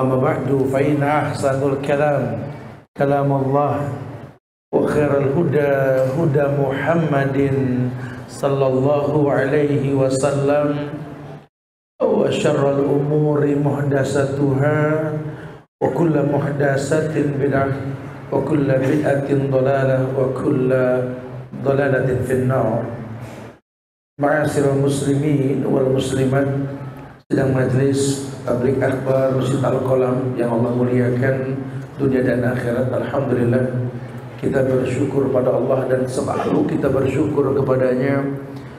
أما بعد فإن أحسن الكلام كلام الله وخير الهدى هدى محمد صلى الله عليه وسلم وشر الأمور محدثاتها وكل محدثة بدعة وكل بدعة ضلالة وكل ضلالة في النار. معاشر المسلمين والمسلمات sedang majlis tablik akbar Masjid Al-Qalam yang Allah muliakan dunia dan akhirat. Alhamdulillah kita bersyukur pada Allah dan selalu kita bersyukur kepadanya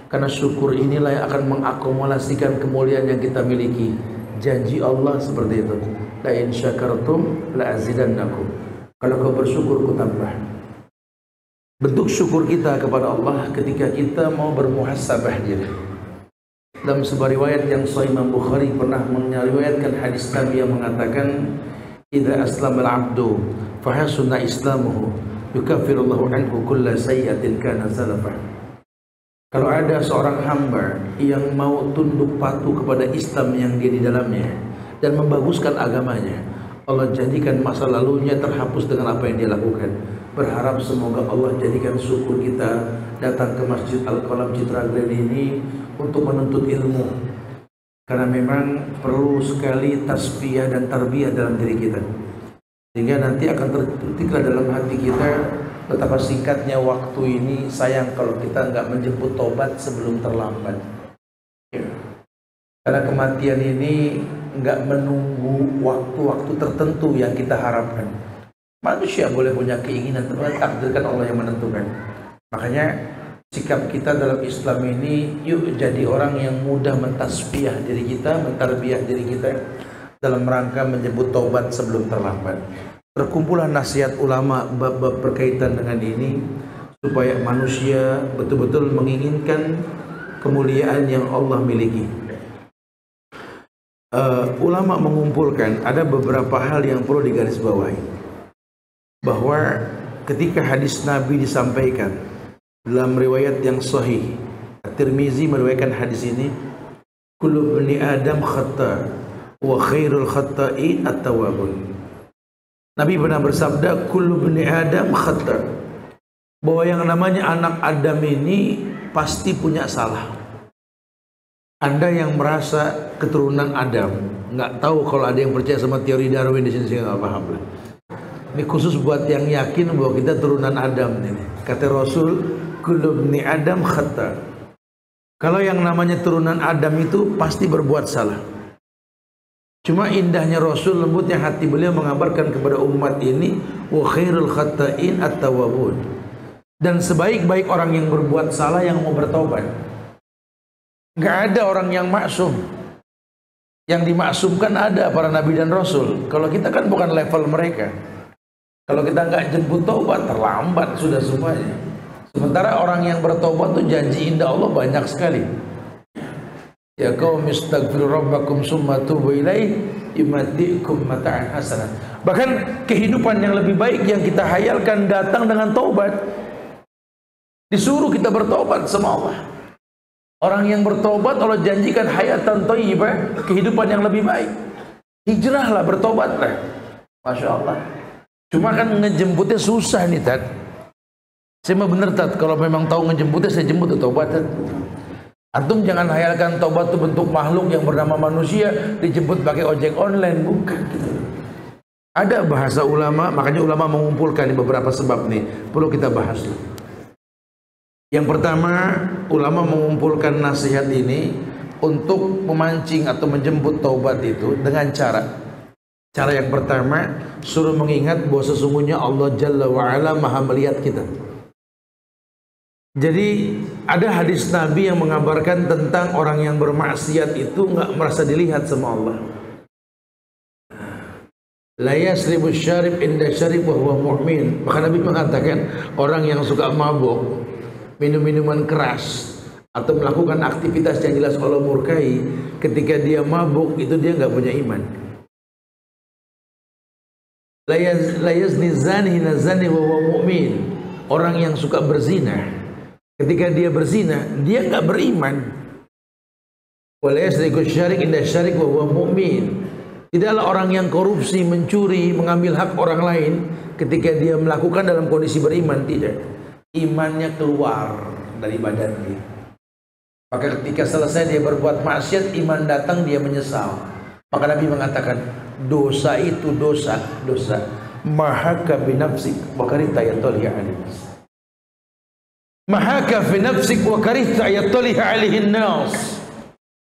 karena syukur inilah yang akan mengakumulasikan kemuliaan yang kita miliki. Janji Allah seperti itu. La in syakartum la azidannakum. Kalau kau bersyukur ku tambah. Bentuk syukur kita kepada Allah ketika kita mau bermuhasabah diri dalam sebuah riwayat yang Sahih Imam Bukhari pernah meriwayatkan hadis Nabi yang mengatakan idza aslama al-'abdu fa hasuna islamuhu yukaffirullahu anhu kulla sayyi'atin kana salafa. Kalau ada seorang hamba yang mau tunduk patuh kepada Islam yang dia di dalamnya dan membaguskan agamanya Allah jadikan masa lalunya terhapus dengan apa yang dia lakukan. Berharap semoga Allah jadikan syukur kita datang ke Masjid Al-Qalam Citra Gleni ini untuk menuntut ilmu. Karena memang perlu sekali tasbih dan tarbiyah dalam diri kita. Sehingga nanti akan tertiklah dalam hati kita betapa singkatnya waktu ini. Sayang kalau kita nggak menjemput tobat sebelum terlambat. Ya. karena kematian ini nggak menunggu waktu-waktu tertentu yang kita harapkan. Manusia boleh punya keinginan tapi takdirkan Allah yang menentukan. Makanya sikap kita dalam Islam ini yuk jadi orang yang mudah mentasbih diri kita, mentarbiah diri kita dalam rangka menyebut taubat sebelum terlambat. Terkumpulah nasihat ulama bab-bab berkaitan dengan ini supaya manusia betul-betul menginginkan kemuliaan yang Allah miliki. Uh, ulama mengumpulkan ada beberapa hal yang perlu digarisbawahi bahwa ketika hadis Nabi disampaikan dalam riwayat yang sahih At-Tirmizi meriwayatkan hadis ini kullu bani adam khata wa khairul khata'in at-tawwabun Nabi pernah bersabda kullu bani adam khata bahwa yang namanya anak Adam ini pasti punya salah Anda yang merasa keturunan Adam nggak tahu kalau ada yang percaya sama teori Darwin di sini saya nggak paham lah. Ini khusus buat yang yakin bahwa kita turunan Adam ini. Kata Rasul, kullu ibni Adam khata. Kalau yang namanya turunan Adam itu pasti berbuat salah. Cuma indahnya Rasul lembutnya hati beliau mengabarkan kepada umat ini wa khairul khata'in at-tawwabun. Dan sebaik-baik orang yang berbuat salah yang mau bertobat. Enggak ada orang yang maksum. Yang dimaksumkan ada para nabi dan rasul. Kalau kita kan bukan level mereka. Kalau kita nggak jemput tobat terlambat sudah semuanya. Sementara orang yang bertobat itu janji indah Allah banyak sekali. Ya kaum istaghfiru rabbakum summa tubu ilaih mata'an hasanah. Bahkan kehidupan yang lebih baik yang kita hayalkan datang dengan taubat. Disuruh kita bertobat sama Allah. Orang yang bertobat Allah janjikan hayatan thayyibah, kehidupan yang lebih baik. Hijrahlah bertobatlah. Masya Allah. Cuma kan ngejemputnya susah nih Tad. Saya mau bener tat, kalau memang tahu ngejemputnya saya jemput atau tobat tat. Antum jangan hayalkan tobat itu bentuk makhluk yang bernama manusia dijemput pakai ojek online, bukan. Ada bahasa ulama, makanya ulama mengumpulkan beberapa sebab nih, perlu kita bahas. Yang pertama, ulama mengumpulkan nasihat ini untuk memancing atau menjemput taubat itu dengan cara Cara yang pertama, suruh mengingat bahwa sesungguhnya Allah Jalla wa'ala maha melihat kita. Jadi ada hadis Nabi yang mengabarkan tentang orang yang bermaksiat itu nggak merasa dilihat sama Allah. La yasribu syarib inda syarib wa huwa mu'min. Maka Nabi mengatakan orang yang suka mabuk, minum minuman keras atau melakukan aktivitas yang jelas Allah murkai, ketika dia mabuk itu dia nggak punya iman. La yazni zani nazani wa huwa mu'min. Orang yang suka berzina Ketika dia berzina, dia nggak beriman. Wala yasriku syarik inda syarik wa huwa mu'min. Tidaklah orang yang korupsi, mencuri, mengambil hak orang lain ketika dia melakukan dalam kondisi beriman tidak. Imannya keluar dari badan dia. Maka ketika selesai dia berbuat maksiat, iman datang dia menyesal. Maka Nabi mengatakan, dosa itu dosa, dosa. Mahaka binafsik wa karita yatoliha alihi Mahaka binafsik wa karita yatoliha alihi nas.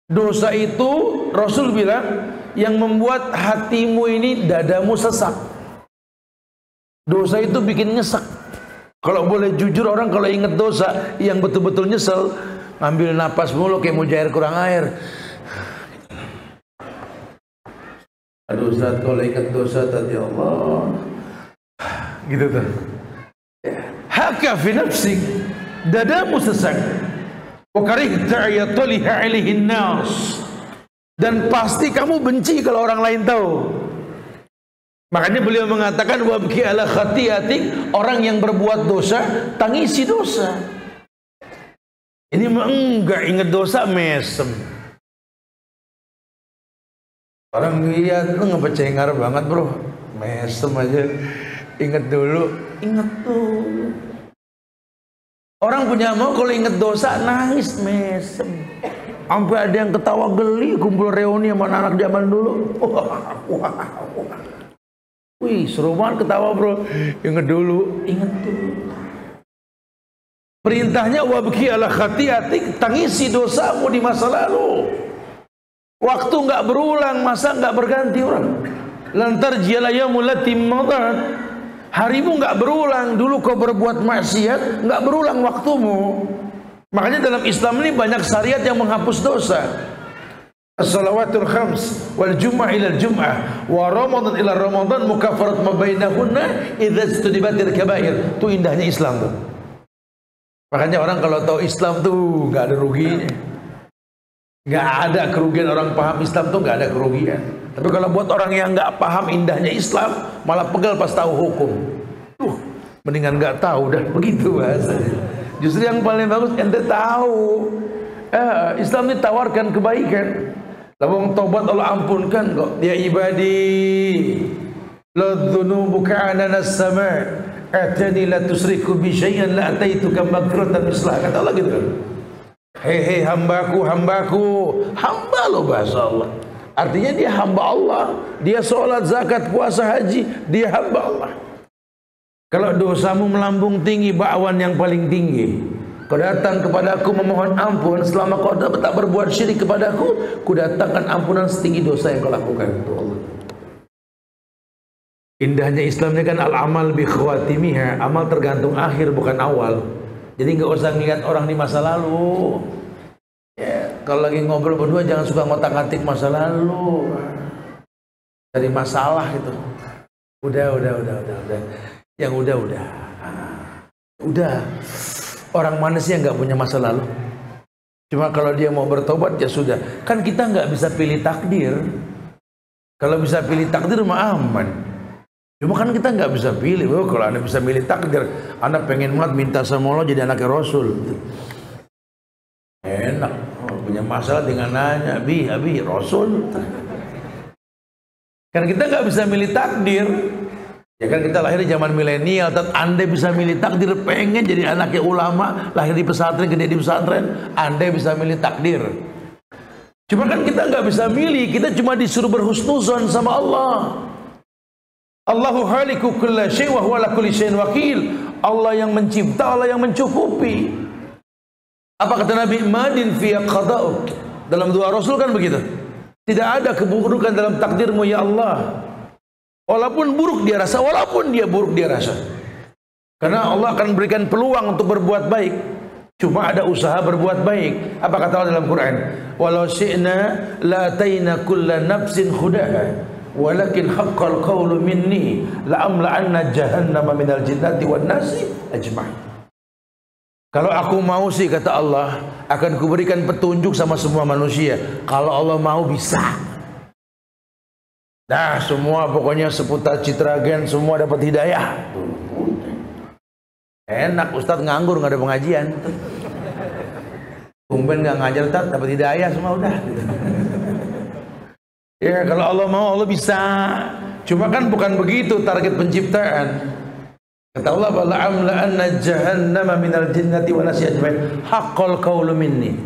Dosa itu Rasul bilang yang membuat hatimu ini dadamu sesak. Dosa itu bikin nyesek. Kalau boleh jujur orang kalau ingat dosa yang betul-betul nyesel, ngambil napas mulu kayak mau jair kurang air. Aduh Ustaz kalau ingat dosa tadi Allah Gitu tuh Haka fi nafsik Dadamu sesak. Wakarihta ayatoliha alihin nas Dan pasti kamu benci kalau orang lain tahu. Makanya beliau mengatakan wabki ala khatiatik Orang yang berbuat dosa Tangisi dosa. Ini enggak ingat dosa mesem. Orang lihat lu ngepecengar banget bro? Mesem aja. Ingat dulu. Ingat dulu Orang punya mau kalau inget dosa nangis mesem Sampai ada yang ketawa geli kumpul reuni sama anak zaman dulu. Wah, wah, wah. Wih, seru banget ketawa bro. Ingat dulu, ingat dulu. Perintahnya wabki ala khatiatik, tangisi dosamu di masa lalu. Waktu nggak berulang, masa nggak berganti orang. Lantar jialaya mulati madat. Harimu nggak berulang, dulu kau berbuat maksiat, nggak berulang waktumu. Makanya dalam Islam ini banyak syariat yang menghapus dosa. As-salawatul khams wal jum'ah ila jum'ah wa ramadan ila ramadan mukaffarat ma bainahunna idza istudibatil kabair. Itu indahnya Islam tuh. Makanya orang kalau tahu Islam tuh nggak ada ruginya. Nggak ada kerugian orang paham Islam tuh nggak ada kerugian. Tapi kalau buat orang yang nggak paham indahnya Islam, malah pegal pas tahu hukum. Tuh, mendingan nggak tahu dah begitu bahasanya. Justru yang paling bagus ente tahu. Eh, Islam ditawarkan kebaikan. Lawang tobat Allah ampunkan kok. Ya ibadi, la dhunubu ka'anana sama' atani la tusriku bi syai'an la ataituka maghfiratan mislah. Kata Allah gitu kan. Hei hei hambaku hambaku hamba lo bahasa Allah artinya dia hamba Allah. Dia sholat zakat puasa haji. Dia hamba Allah. Kalau dosamu melambung tinggi bakwan yang paling tinggi. Kau datang kepadaku memohon ampun. Selama kau tak berbuat syirik kepadaku ku datangkan ampunan setinggi dosa yang kau lakukan. Allah. Indahnya Islam ini kan al amal bi khawatimiha. Amal tergantung akhir bukan awal. Jadi nggak usah ngeliat orang di masa lalu. Kalau lagi ngobrol berdua jangan suka ngotak-ngatik masa lalu. Dari masalah itu. Udah, udah, udah, udah, udah. Yang udah, udah. Udah. Orang mana sih yang nggak punya masa lalu? Cuma kalau dia mau bertobat ya sudah. Kan kita nggak bisa pilih takdir. Kalau bisa pilih takdir mah aman. Cuma kan kita nggak bisa pilih. Oh, kalau anda bisa milih takdir, anda pengen banget minta sama Allah jadi anaknya Rasul. Enak. Punya masalah dengan nanya, bi, abi, Rasul. Kan kita nggak bisa milih takdir. Ya kan kita lahir di zaman milenial, dan anda bisa milih takdir, pengen jadi anaknya ulama, lahir di pesantren, gede di pesantren, anda bisa milih takdir. Cuma kan kita nggak bisa milih, kita cuma disuruh berhusnuzon sama Allah. Allahu haliku kulla syai wakil. Allah yang mencipta, Allah yang mencukupi. Apa kata Nabi? Madin fi qada'uk. Dalam doa Rasul kan begitu. Tidak ada keburukan dalam takdirmu ya Allah. Walaupun buruk dia rasa, walaupun dia buruk dia rasa. Karena Allah akan berikan peluang untuk berbuat baik. Cuma ada usaha berbuat baik. Apa kata Allah dalam Quran? Walau la taina kulla nafsin khudaha walakin haqqal qawlu minni la amla'anna jahannama minal jinnati wan nasi ajma'in kalau aku mau sih kata Allah akan kuberikan petunjuk sama semua manusia. Kalau Allah mau bisa. Nah semua pokoknya seputar citra gen semua dapat hidayah. Enak Ustadz nganggur nggak ada pengajian. Tumben nggak ngajar Ustadz dapat hidayah semua udah. Ya kalau Allah mau Allah bisa. Cuma kan bukan begitu target penciptaan. Kata Allah bala amla anna jahannama minal jinnati wa nasi ajmain haqqal qawlu minni.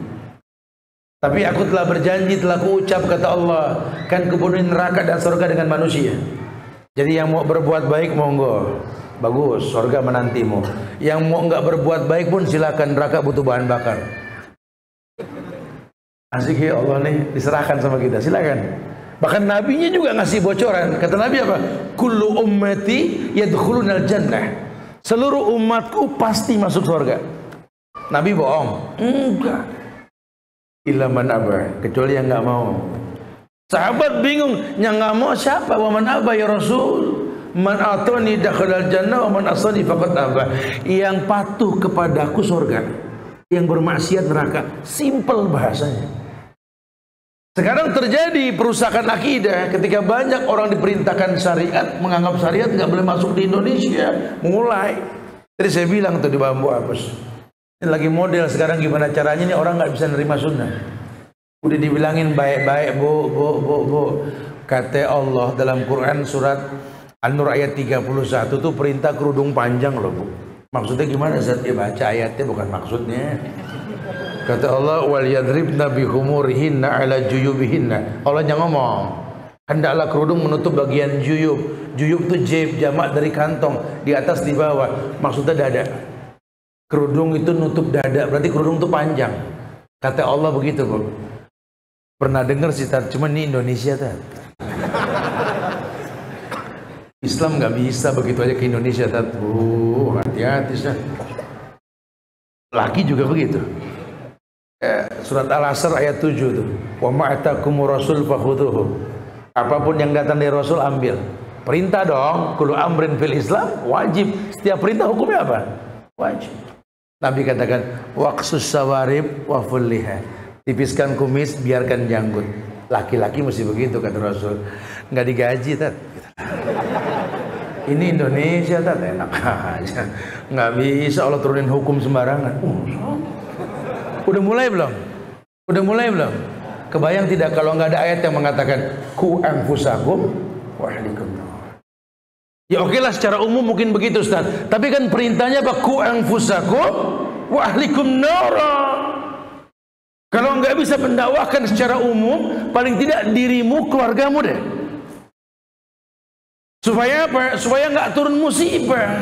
Tapi aku telah berjanji telah kuucap kata Allah kan kepenuhi neraka dan surga dengan manusia. Jadi yang mau berbuat baik monggo. Bagus, surga menantimu. Yang mau enggak berbuat baik pun silakan neraka butuh bahan bakar. Asik ya Allah nih diserahkan sama kita. Silakan. Bahkan nabinya juga ngasih bocoran. Kata Nabi apa? Kullu ummati yadkhulunal jannah. Seluruh umatku pasti masuk surga. Nabi bohong? Enggak. Illa man aba, kecuali yang enggak mau. Sahabat bingung, yang enggak mau siapa? Wa man aba ya Rasul? Man atani dakhalal jannah wa man asani faqad aba. Yang patuh kepadaku surga. Yang bermaksiat neraka. Simple bahasanya. Sekarang terjadi perusakan akidah ketika banyak orang diperintahkan syariat menganggap syariat nggak boleh masuk di Indonesia. Mulai. Jadi saya bilang tuh di bambu apus. Ini lagi model sekarang gimana caranya nih orang nggak bisa nerima sunnah. Udah dibilangin baik-baik bu, bu, bu, bu. Kata Allah dalam Quran surat An-Nur ayat 31 tuh perintah kerudung panjang loh bu. Maksudnya gimana Zat? Ya baca ayatnya bukan maksudnya. Kata Allah wal yadribna bihumurihinna ala juyubihinna. Allah jangan ngomong. Hendaklah kerudung menutup bagian juyub. Juyub itu jeb jamak dari kantong di atas di bawah. Maksudnya dada. Kerudung itu nutup dada, berarti kerudung itu panjang. Kata Allah begitu, Bu. Pernah dengar sih, cuma ini Indonesia tar. Islam nggak bisa begitu aja ke Indonesia tar. Uh, hati-hati. Laki juga begitu. Eh, surat Al-Asr ayat 7 itu. Wa ma'atakumur rasul fakhuduhu. Apa pun yang datang dari Rasul ambil. Perintah dong, kulu amrin fil Islam wajib. Setiap perintah hukumnya apa? Wajib. Nabi katakan waqsus sawarib wa. Tipiskan kumis, biarkan janggut. Laki-laki mesti begitu kata Rasul. Enggak digaji, tat. Ini Indonesia, tat. Enak aja. Enggak bisa Allah turunin hukum sembarangan. Uh, Udah mulai belum? Udah mulai belum? Kebayang tidak kalau nggak ada ayat yang mengatakan ku anfusakum wa Ya oke lah secara umum mungkin begitu Ustaz. Tapi kan perintahnya apa? Ku anfusakum wa ahlikum nara. Kalau nggak bisa mendakwahkan secara umum, paling tidak dirimu, keluargamu deh. Supaya apa? Supaya nggak turun musibah.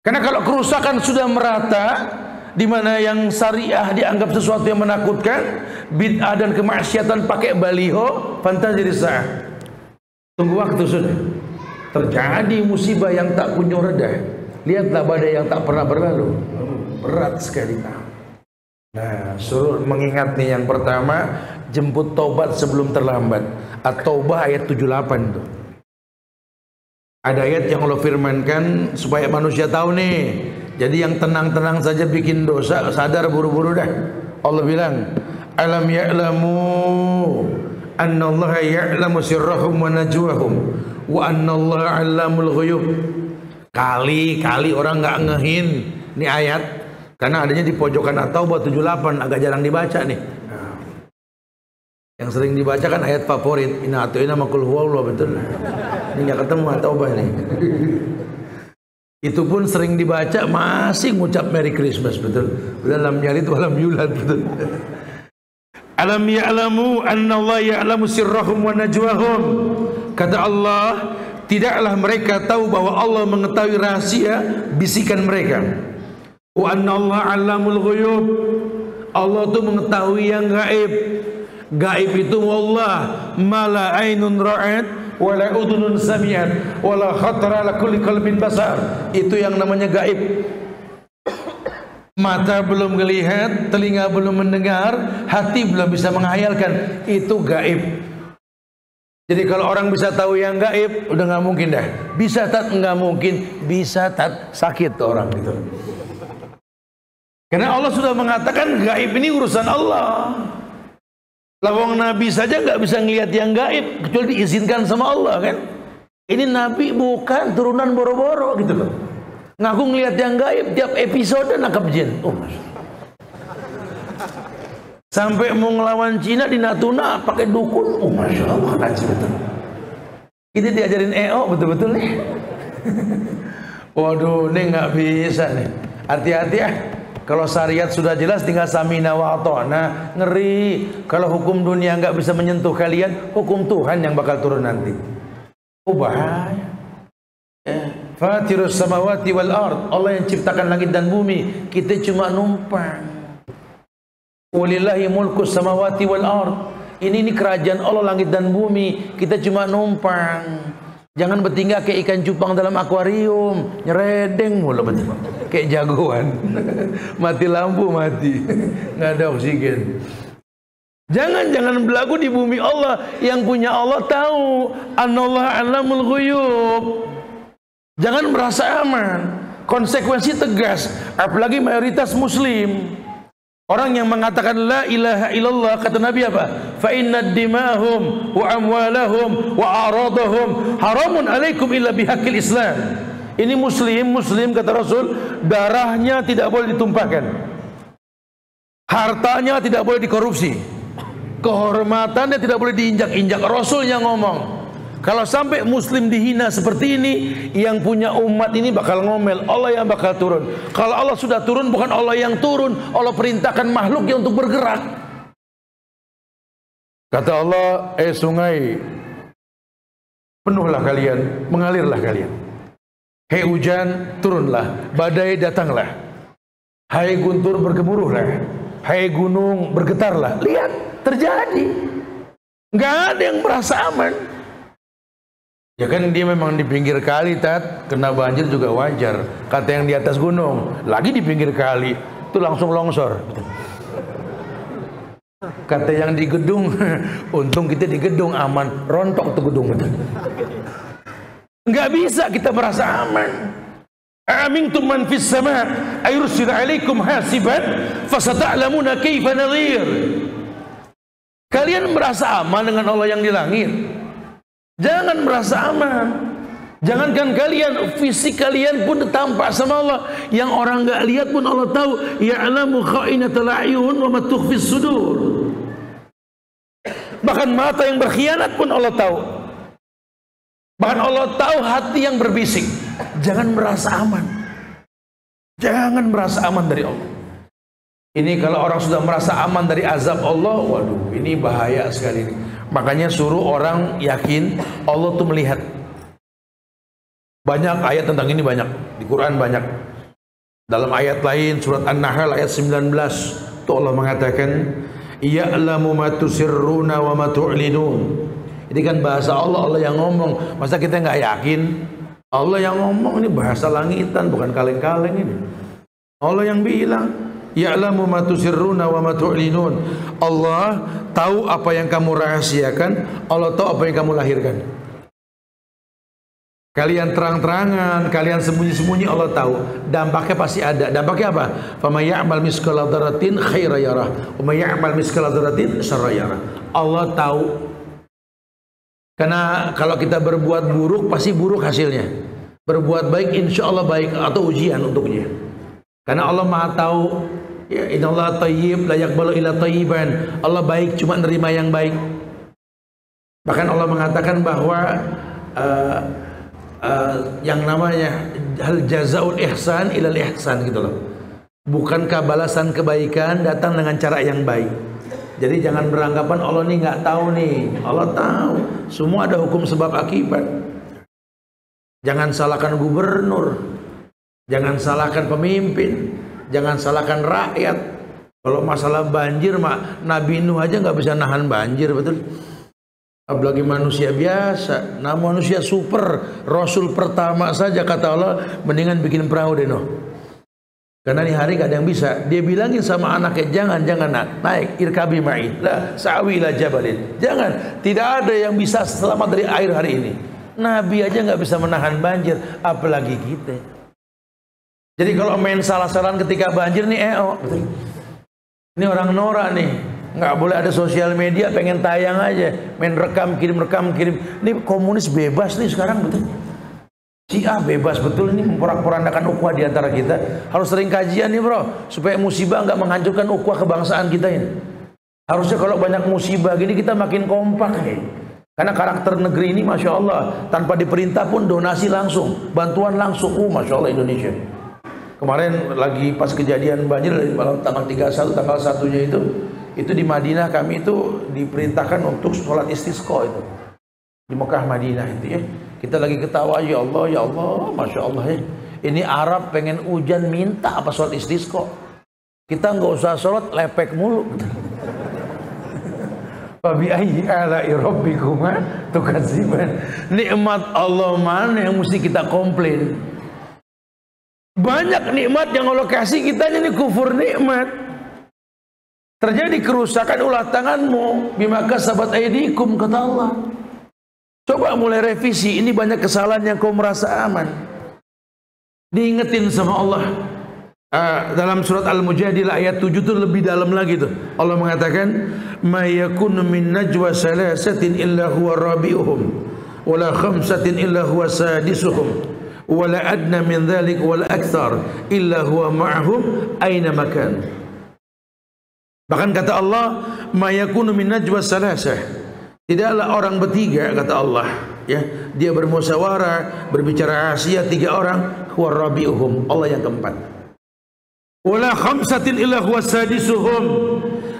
Karena kalau kerusakan sudah merata, di mana yang syariah dianggap sesuatu yang menakutkan, bid'ah dan kemaksiatan pakai baliho, fantasi risah. Tunggu waktu sudah. Terjadi musibah yang tak punya reda. Lihatlah badai yang tak pernah berlalu. Berat sekali. Nah, suruh mengingat nih yang pertama, jemput tobat sebelum terlambat. At-Taubah ayat 78 tuh. Ada ayat yang Allah firmankan supaya manusia tahu nih jadi yang tenang-tenang saja bikin dosa, sadar buru-buru dah. Allah bilang, "Alam ya'lamu anna Allah ya'lamu sirrahum wa najwahum wa anna Allah 'allamul ghuyub." Kali-kali orang nggak ngehin ini ayat karena adanya di pojokan atau buat 78 agak jarang dibaca nih. Yang sering dibaca kan ayat favorit, ina atau ina makul huwa betul. Ini nggak ketemu atau nih. Itu pun sering dibaca masih ngucap Merry Christmas betul. Dalam yalid walam yulad betul. Alam ya'lamu anna Allah ya'lamu sirrahum wa najwahum. Kata Allah, tidaklah mereka tahu bahwa Allah mengetahui rahasia bisikan mereka. Wa anna Allah 'allamul ghuyub. Allah itu mengetahui yang gaib. Gaib itu wallah mala ainun ra'at wala udunun sami'at wala khatara ala kulli qalbin basar. Itu yang namanya gaib. Mata belum melihat telinga belum mendengar hati belum bisa menghayalkan. Itu gaib. Jadi kalau orang bisa tahu yang gaib udah nggak mungkin dah. Bisa tak nggak mungkin. Bisa tak sakit tuh orang gitu. Karena Allah sudah mengatakan gaib ini urusan Allah Lawang Nabi saja nggak bisa ngelihat yang gaib kecuali diizinkan sama Allah kan. Ini Nabi bukan turunan boro-boro gitu loh. Ngaku ngelihat yang gaib tiap episode nangkap jin. Oh, Sampai mau ngelawan Cina di Natuna pakai dukun. Oh, Masya Allah, najis betul. Ini diajarin EO betul-betul nih. Waduh, ini nggak bisa nih. Hati-hati ya. Kalau syariat sudah jelas tinggal samina wa Nah, ngeri. Kalau hukum dunia nggak bisa menyentuh kalian, hukum Tuhan yang bakal turun nanti. Oh bahaya. Ya. Fatirus samawati wal ard. Allah yang ciptakan langit dan bumi. Kita cuma numpang. Walillahi mulku samawati wal ard. Ini ini kerajaan Allah langit dan bumi. Kita cuma numpang. Jangan bertingkah kayak ikan cupang dalam akuarium, nyeredeng mulu betul. Kayak jagoan. mati lampu mati. Nggak ada oksigen. Jangan jangan berlaku di bumi Allah yang punya Allah tahu. Anallah alamul ghuyub. Jangan merasa aman. Konsekuensi tegas, apalagi mayoritas muslim. Orang yang mengatakan la ilaha illallah kata Nabi apa? Fa inna dimahum wa amwalahum wa aradahum haramun alaikum illa bihaqqil Islam. Ini muslim, muslim kata Rasul, darahnya tidak boleh ditumpahkan. Hartanya tidak boleh dikorupsi. Kehormatannya tidak boleh diinjak-injak. Rasul yang ngomong. Kalau sampai muslim dihina seperti ini, yang punya umat ini bakal ngomel. Allah yang bakal turun. Kalau Allah sudah turun, bukan Allah yang turun. Allah perintahkan makhluknya untuk bergerak. Kata Allah, eh sungai, penuhlah kalian, mengalirlah kalian. Hei hujan, turunlah. Badai datanglah. Hai guntur bergemuruhlah. Hai gunung bergetarlah. Lihat, terjadi. Enggak ada yang merasa aman. Ya kan dia memang di pinggir kali tat, kena banjir juga wajar. Kata yang di atas gunung, lagi di pinggir kali, itu langsung longsor. Kata yang di gedung, untung kita di gedung aman, rontok tuh gedung. Enggak bisa kita merasa aman. Amintum man fis sama ayursil alaikum hasiban fasata'lamuna kaifa nadhir. Kalian merasa aman dengan Allah yang di langit? Jangan merasa aman. Jangankan kalian, fisik kalian pun tampak sama Allah. Yang orang enggak lihat pun Allah tahu. Ya'lamu kha'inatal a'yun wa ma sudur. Bahkan mata yang berkhianat pun Allah tahu. Bahkan Allah tahu hati yang berbisik. Jangan merasa aman. Jangan merasa aman dari Allah. Ini kalau orang sudah merasa aman dari azab Allah, waduh, ini bahaya sekali ini. Makanya suruh orang yakin Allah tuh melihat. Banyak ayat tentang ini banyak. Di Quran banyak. Dalam ayat lain surat An-Nahl ayat 19 tuh Allah mengatakan ya'lamu ma tusirruna wa ma tu'linun. Ini kan bahasa Allah, Allah yang ngomong. Masa kita nggak yakin? Allah yang ngomong ini bahasa langitan bukan kaleng-kaleng ini. Allah yang bilang Ya'lamu ma tusirruna wa ma tu'linun. Allah tahu apa yang kamu rahasiakan, Allah tahu apa yang kamu lahirkan. Kalian terang-terangan, kalian sembunyi-sembunyi Allah tahu. Dampaknya pasti ada. Dampaknya apa? Fama ya'mal miskala dzarratin khaira yarah, wa may ya'mal miskala dzarratin syarra yarah. Allah tahu. Karena kalau kita berbuat buruk pasti buruk hasilnya. Berbuat baik insya Allah baik atau ujian untuknya. Karena Allah Maha tahu Ya, Allah tayyib la yaqbalu illa tayyiban. Allah baik cuma nerima yang baik. Bahkan Allah mengatakan bahwa uh, uh, yang namanya hal jazaul ihsan ilal ihsan gitu loh. Bukankah balasan kebaikan datang dengan cara yang baik? Jadi jangan beranggapan Allah ini nggak tahu nih. Allah tahu. Semua ada hukum sebab akibat. Jangan salahkan gubernur. Jangan salahkan pemimpin. Jangan salahkan rakyat. Kalau masalah banjir, mak Nabi Nuh aja nggak bisa nahan banjir, betul? Apalagi manusia biasa, nah manusia super, Rasul pertama saja kata Allah, mendingan bikin perahu deh Nuh. Karena di hari gak ada yang bisa. Dia bilangin sama anaknya, jangan, jangan naik, irkabi ma'i. Lah, sawi lah jabalin. Jangan, tidak ada yang bisa selamat dari air hari ini. Nabi aja nggak bisa menahan banjir, apalagi kita. Jadi kalau main salah-salahan ketika banjir nih eh oh, ini orang norak nih, nggak boleh ada sosial media, pengen tayang aja, main rekam kirim rekam kirim. Ini komunis bebas nih sekarang betul. Si A bebas betul ini memporak-porandakan ukhuwah di antara kita. Harus sering kajian nih bro, supaya musibah nggak menghancurkan ukhuwah kebangsaan kita ini. Harusnya kalau banyak musibah gini kita makin kompak nih. Karena karakter negeri ini Masya Allah Tanpa diperintah pun donasi langsung Bantuan langsung uh, Masya Allah Indonesia Kemarin lagi pas kejadian banjir Tanggal 31 tanggal satunya itu Itu di Madinah kami itu Diperintahkan untuk sholat istisqa itu. Di Mekah Madinah itu ya. Kita lagi ketawa Ya Allah ya Allah Masya Allah ya. Ini Arab pengen hujan minta apa sholat istisqa? Kita nggak usah sholat lepek mulu. Fabi ayyi ala'i rabbikuma tukadziban. Nikmat Allah mana yang mesti kita komplain? Banyak nikmat yang Allah kasih kita ini kufur nikmat. Terjadi kerusakan ulah tanganmu bima kasabat aidikum kata Allah. Coba mulai revisi, ini banyak kesalahan yang kau merasa aman. Diingetin sama Allah. Uh, dalam surat Al-Mujadilah ayat 7 itu lebih dalam lagi tuh. Allah mengatakan, "Ma yakunu min najwa salasatin illa huwa rabi'uhum wala khamsatin illa huwa sadisuhum wala adna min dhalik wala akthar illa huwa ma'hum aina makan." Bahkan kata Allah, "Ma yakunu min najwa salasah." Tidaklah orang bertiga kata Allah, ya. Dia bermusyawarah, berbicara rahasia tiga orang, huwa rabi'uhum, Allah yang keempat. Wala khamsatin illa huwa sadisuhum.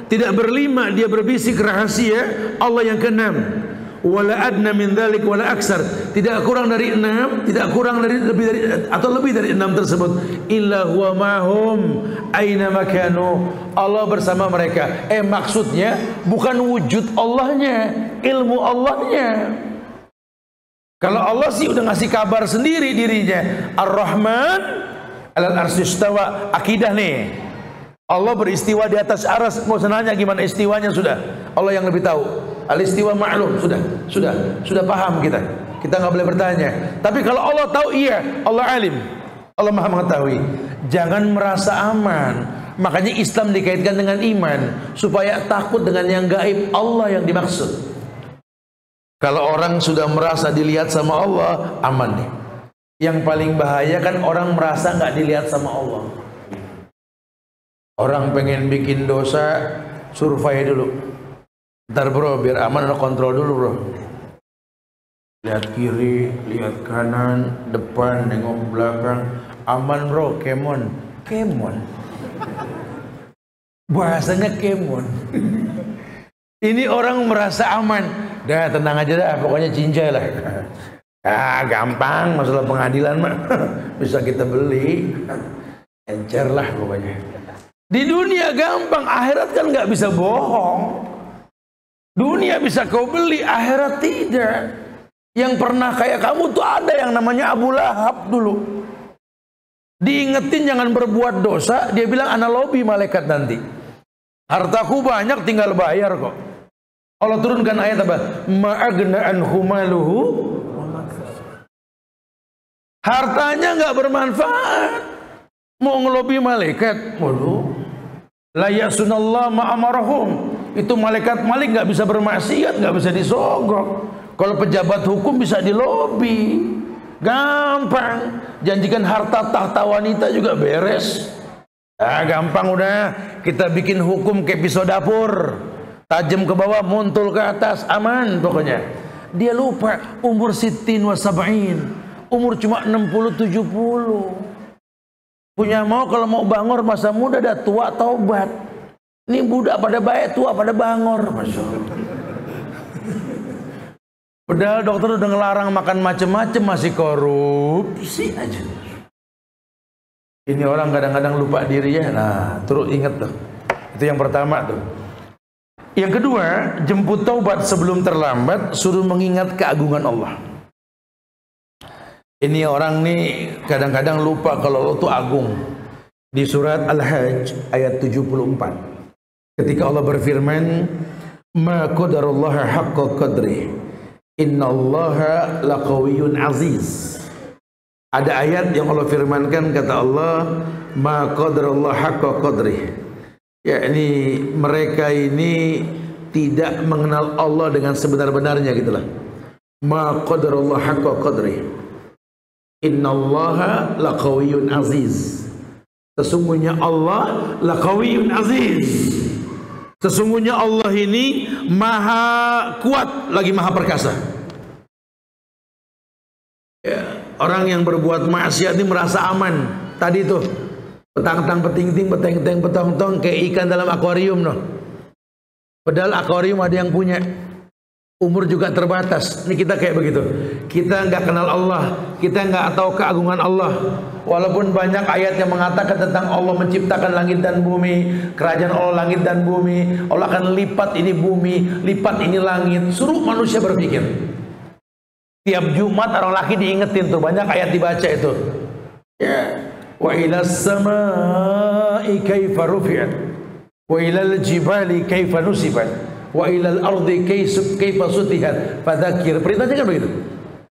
Tidak berlima dia berbisik rahasia Allah yang keenam. Wala adna min wala aksar. Tidak kurang dari enam, tidak kurang dari lebih dari atau lebih dari enam tersebut. Illa huwa mahum aina makanu. Allah bersama mereka. Eh maksudnya bukan wujud Allahnya, ilmu Allahnya. Kalau Allah sih udah ngasih kabar sendiri dirinya. Ar-Rahman alal arsistawa akidah nih Allah beristiwa di atas aras mau senanya gimana istiwanya sudah Allah yang lebih tahu al istiwa maklum sudah sudah sudah paham kita. Kita nggak boleh bertanya. Tapi kalau Allah tahu iya Allah alim. Allah maha mengetahui. Jangan merasa aman. Makanya Islam dikaitkan dengan iman. Supaya takut dengan yang gaib Allah yang dimaksud. Kalau orang sudah merasa dilihat sama Allah aman nih. Yang paling bahaya kan orang merasa nggak dilihat sama Allah. Orang pengen bikin dosa, survei dulu. Ntar bro, biar aman ada kontrol dulu bro. Lihat kiri, lihat kanan, depan, nengok belakang. Aman bro, kemon. Kemon. Bahasanya kemon. Ini orang merasa aman. Dah tenang aja dah, pokoknya cincai lah. Ah gampang masalah pengadilan mah bisa kita beli. Encer lah pokoknya. Di dunia gampang, akhirat kan nggak bisa bohong. Dunia bisa kau beli, akhirat tidak. Yang pernah kayak kamu tuh ada yang namanya Abu Lahab dulu. Diingetin jangan berbuat dosa, dia bilang analogi malaikat nanti. Hartaku banyak tinggal bayar kok. Allah turunkan ayat apa? Ma'agna anhu maluhu Hartanya nggak bermanfaat. Mau ngelobi malaikat, waduh. Layak sunallah ma'amarahum. Itu malaikat malik nggak bisa bermaksiat, nggak bisa disogok. Kalau pejabat hukum bisa dilobi. Gampang. Janjikan harta tahta wanita juga beres. Ah, gampang udah. Kita bikin hukum kayak pisau dapur. Tajam ke bawah, muntul ke atas, aman pokoknya. Dia lupa umur sitin wa sab'in umur cuma 60 70. Punya mau kalau mau bangor masa muda dah tua taubat. Ini budak pada baik, tua pada bangor. Allah. Padahal dokter udah ngelarang makan macem-macem masih korupsi aja. Ini orang kadang-kadang lupa diri ya. Nah, terus ingat tuh. Itu yang pertama tuh. Yang kedua, jemput taubat sebelum terlambat, suruh mengingat keagungan Allah. Ini orang nih kadang-kadang lupa kalau Allah itu agung. Di surat Al-Hajj ayat 74. Ketika Allah berfirman, "Ma qadarallaha haqqa qadri. Innallaha laqawiyyun aziz." Ada ayat yang Allah firmankan kata Allah, "Ma qadarallaha haqqa qadri." yakni mereka ini tidak mengenal Allah dengan sebenar-benarnya gitulah. Ma qadarallaha haqqa qadri. Innallaha laqawiyyun aziz. Sesungguhnya Allah laqawiyyun aziz. Sesungguhnya Allah ini maha kuat lagi maha perkasa. Ya, orang yang berbuat maksiat ini merasa aman. Tadi tuh petang-tang peting-ting peteng-teng petong-tong kayak ikan dalam akuarium noh. Padahal akuarium ada yang punya. Umur juga terbatas. Ini kita kayak begitu. Kita nggak kenal Allah, kita nggak tahu keagungan Allah. Walaupun banyak ayat yang mengatakan tentang Allah menciptakan langit dan bumi, kerajaan Allah langit dan bumi, Allah akan lipat ini bumi, lipat ini langit. Suruh manusia berpikir. Tiap Jumat orang laki diingetin tuh banyak ayat dibaca itu. Ya. Wa ila samai kaifa rufi'at wa ila jibali kaifa nusibat wa ilal ardi kaifa sutihat fadzakir perintahnya kan begitu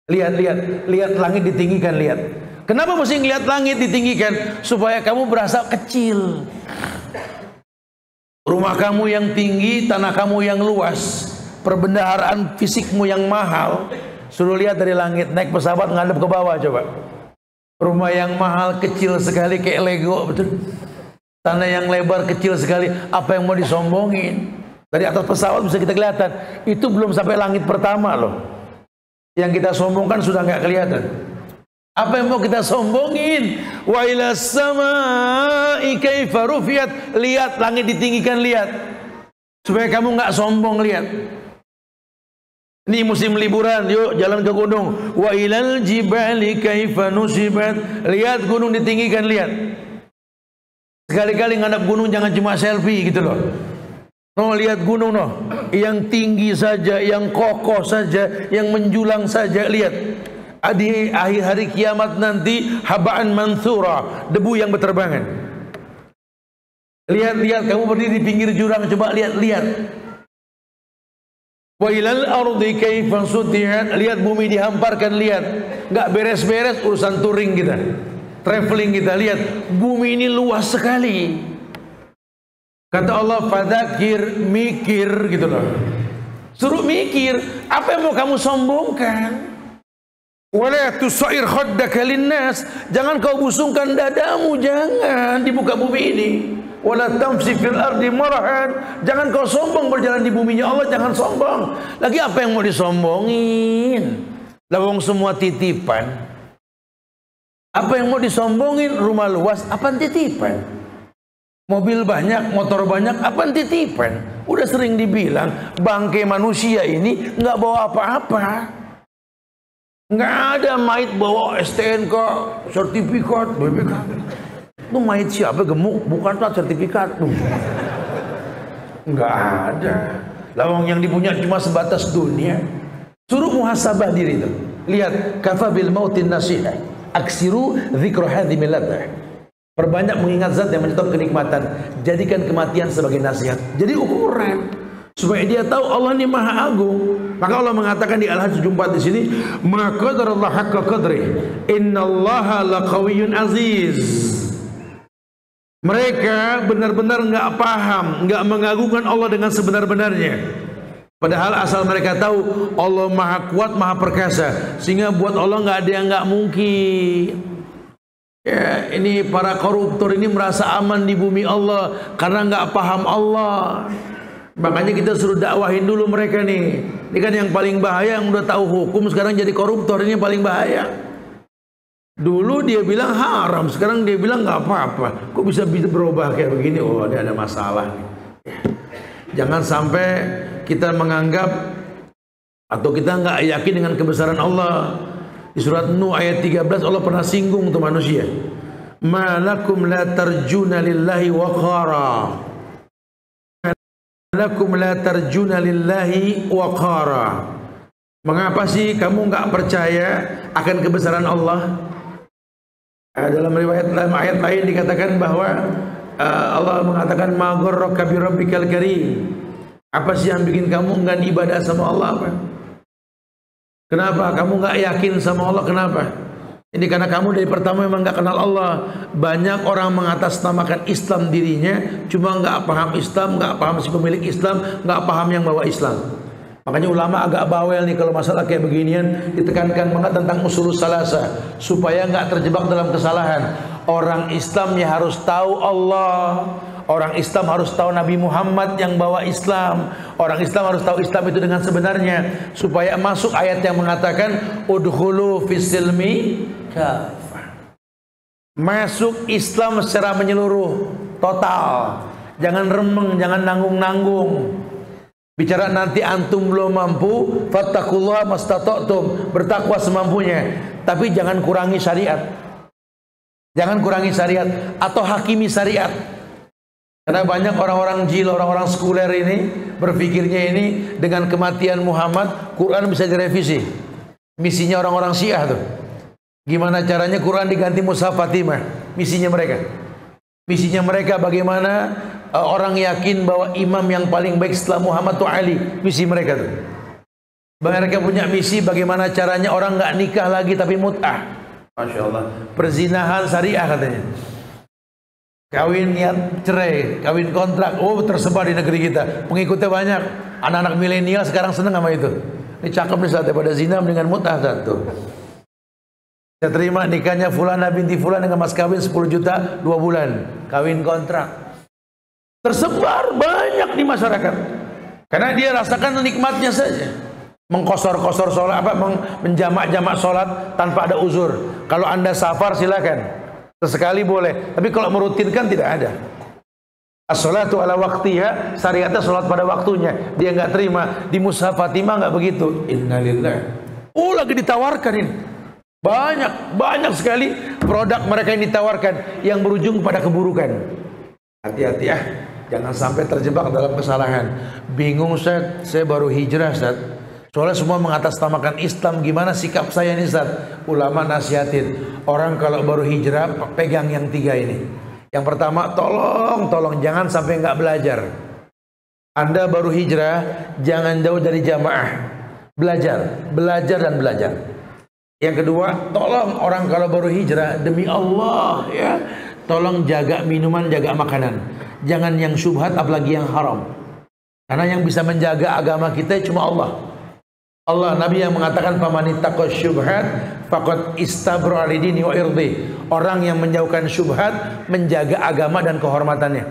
lihat lihat lihat langit ditinggikan lihat kenapa mesti lihat langit ditinggikan? Supaya kamu berasa kecil. Rumah kamu yang tinggi tanah kamu yang luas. Perbendaharaan fisikmu yang mahal. Suruh lihat dari langit naik pesawat ngadep ke bawah coba. Rumah yang mahal kecil sekali kayak Lego betul. Tanah yang lebar kecil sekali apa yang mau disombongin? Dari atas pesawat bisa kita kelihatan. Itu belum sampai langit pertama loh. Yang kita sombongkan sudah nggak kelihatan. Apa yang mau kita sombongin? Wa ila samai kaifa. Lihat langit ditinggikan lihat. Supaya kamu nggak sombong lihat. Ini musim liburan, yuk jalan ke gunung. Wa ilal jibali kaifa nusibat. Lihat gunung ditinggikan lihat. Sekali-kali ngadap gunung jangan cuma selfie gitu loh. No lihat gunung no, yang tinggi saja, yang kokoh saja, yang menjulang saja lihat. Di akhir hari kiamat nanti habaan mansura, debu yang berterbangan. Lihat-lihat kamu berdiri di pinggir jurang coba lihat-lihat. Wa ilal ardi kaifa sutihat, lihat bumi dihamparkan lihat. Enggak beres-beres urusan touring kita. Traveling kita lihat, bumi ini luas sekali. Kata Allah, fadakir, mikir gitu loh. Suruh mikir, apa yang mau kamu sombongkan? Wala tusair khaddaka linnas. Jangan kau busungkan dadamu, jangan di muka bumi ini. Wala tamsi fil ardi marahan. Jangan kau sombong berjalan di buminya Allah, jangan sombong. Lagi apa yang mau disombongin? Lawang semua titipan. Apa yang mau disombongin? Rumah luas, apa titipan? Mobil banyak, motor banyak, apa titipan? Udah sering dibilang, bangke manusia ini nggak bawa apa-apa. Nggak ada mait bawa STNK, sertifikat, BPK. Itu mait siapa gemuk? Bukan tuh sertifikat. Nggak ada. Lawang yang dipunya cuma sebatas dunia. Suruh muhasabah diri itu. Lihat, kafabil mautin nasihah. Aksiru zikro hadhimil Perbanyak mengingat zat yang menyetop kenikmatan. Jadikan kematian sebagai nasihat. Jadi ukuran. Supaya dia tahu Allah ini maha agung. Maka Allah mengatakan di Al-Hajj 74 di sini, "Maka Allah haqqa qadri. Innallaha laqawiyyun aziz." Mereka benar-benar enggak paham, enggak mengagungkan Allah dengan sebenar-benarnya. Padahal asal mereka tahu Allah maha kuat, maha perkasa. Sehingga buat Allah enggak ada yang enggak mungkin. Ya, ini para koruptor ini merasa aman di bumi Allah karena nggak paham Allah. Makanya kita suruh dakwahin dulu mereka nih. Ini kan yang paling bahaya yang udah tahu hukum sekarang jadi koruptor ini yang paling bahaya. Dulu dia bilang haram, sekarang dia bilang nggak apa-apa. Kok bisa berubah kayak begini? Oh, ini ada masalah. Ya. Jangan sampai kita menganggap atau kita nggak yakin dengan kebesaran Allah. Di surat Nuh ayat 13 Allah pernah singgung untuk manusia. Malakum la tarjuna lillahi waqara. Malakum la tarjuna lillahi waqara. Mengapa sih kamu enggak percaya akan kebesaran Allah? Uh, dalam riwayat dalam ayat lain dikatakan bahwa uh, Allah mengatakan ma gharraka bi rabbikal karim. Apa sih yang bikin kamu enggak ibadah sama Allah apa? Kenapa kamu nggak yakin sama Allah? Kenapa? Ini karena kamu dari pertama memang nggak kenal Allah. Banyak orang mengatasnamakan Islam dirinya, cuma nggak paham Islam, nggak paham si pemilik Islam, nggak paham yang bawa Islam. Makanya ulama agak bawel nih kalau masalah kayak beginian ditekankan banget tentang usul salasa supaya nggak terjebak dalam kesalahan. Orang Islamnya harus tahu Allah, Orang Islam harus tahu Nabi Muhammad yang bawa Islam. Orang Islam harus tahu Islam itu dengan sebenarnya supaya masuk ayat yang mengatakan udhulu fisilmi kafah. Masuk Islam secara menyeluruh, total. Jangan remeng, jangan nanggung-nanggung. Bicara nanti antum belum mampu, fattakullah mastata'tum, bertakwa semampunya. Tapi jangan kurangi syariat. Jangan kurangi syariat atau hakimi syariat. Karena banyak orang-orang jil, orang-orang sekuler ini berpikirnya ini dengan kematian Muhammad, Quran bisa direvisi. Misinya orang-orang Syiah tuh. Gimana caranya Quran diganti Mushaf Fatimah? Misinya mereka. Misinya mereka bagaimana uh, orang yakin bahwa imam yang paling baik setelah Muhammad itu Ali. Misi mereka tuh. Mereka punya misi bagaimana caranya orang nggak nikah lagi tapi mut'ah. Masya Allah. Perzinahan syariah katanya. Kawin niat cerai, kawin kontrak, oh tersebar di negeri kita. Pengikutnya banyak. Anak-anak milenial sekarang seneng sama itu. Ini cakep nih saatnya pada zina dengan mutah satu. Saya terima nikahnya Fulana binti Fulan dengan mas kawin 10 juta dua bulan. Kawin kontrak. Tersebar banyak di masyarakat. Karena dia rasakan nikmatnya saja. Mengkosor-kosor sholat, apa, menjamak-jamak sholat tanpa ada uzur. Kalau anda safar silakan. Sesekali boleh, tapi kalau merutinkan tidak ada. As-salatu ala waktiha, syariatnya salat pada waktunya. Dia nggak terima. Di Mushaf Fatimah nggak begitu. Innalillah. Oh, lagi ditawarkan ini. Banyak, banyak sekali produk mereka yang ditawarkan yang berujung pada keburukan. Hati-hati ya, jangan sampai terjebak dalam kesalahan. Bingung saya, saya baru hijrah, Ustaz. Soalnya semua mengatasnamakan Islam, gimana sikap saya nih Ustaz? Ulama nasihatin, orang kalau baru hijrah pegang yang tiga ini. Yang pertama, tolong, tolong jangan sampai nggak belajar. Anda baru hijrah, jangan jauh dari jamaah. Belajar, belajar dan belajar. Yang kedua, tolong orang kalau baru hijrah demi Allah ya, tolong jaga minuman, jaga makanan. Jangan yang syubhat apalagi yang haram. Karena yang bisa menjaga agama kita cuma Allah. Allah Nabi yang mengatakan famanittaqas syubhat faqad istabra lidini wa irdi. Orang yang menjauhkan syubhat menjaga agama dan kehormatannya.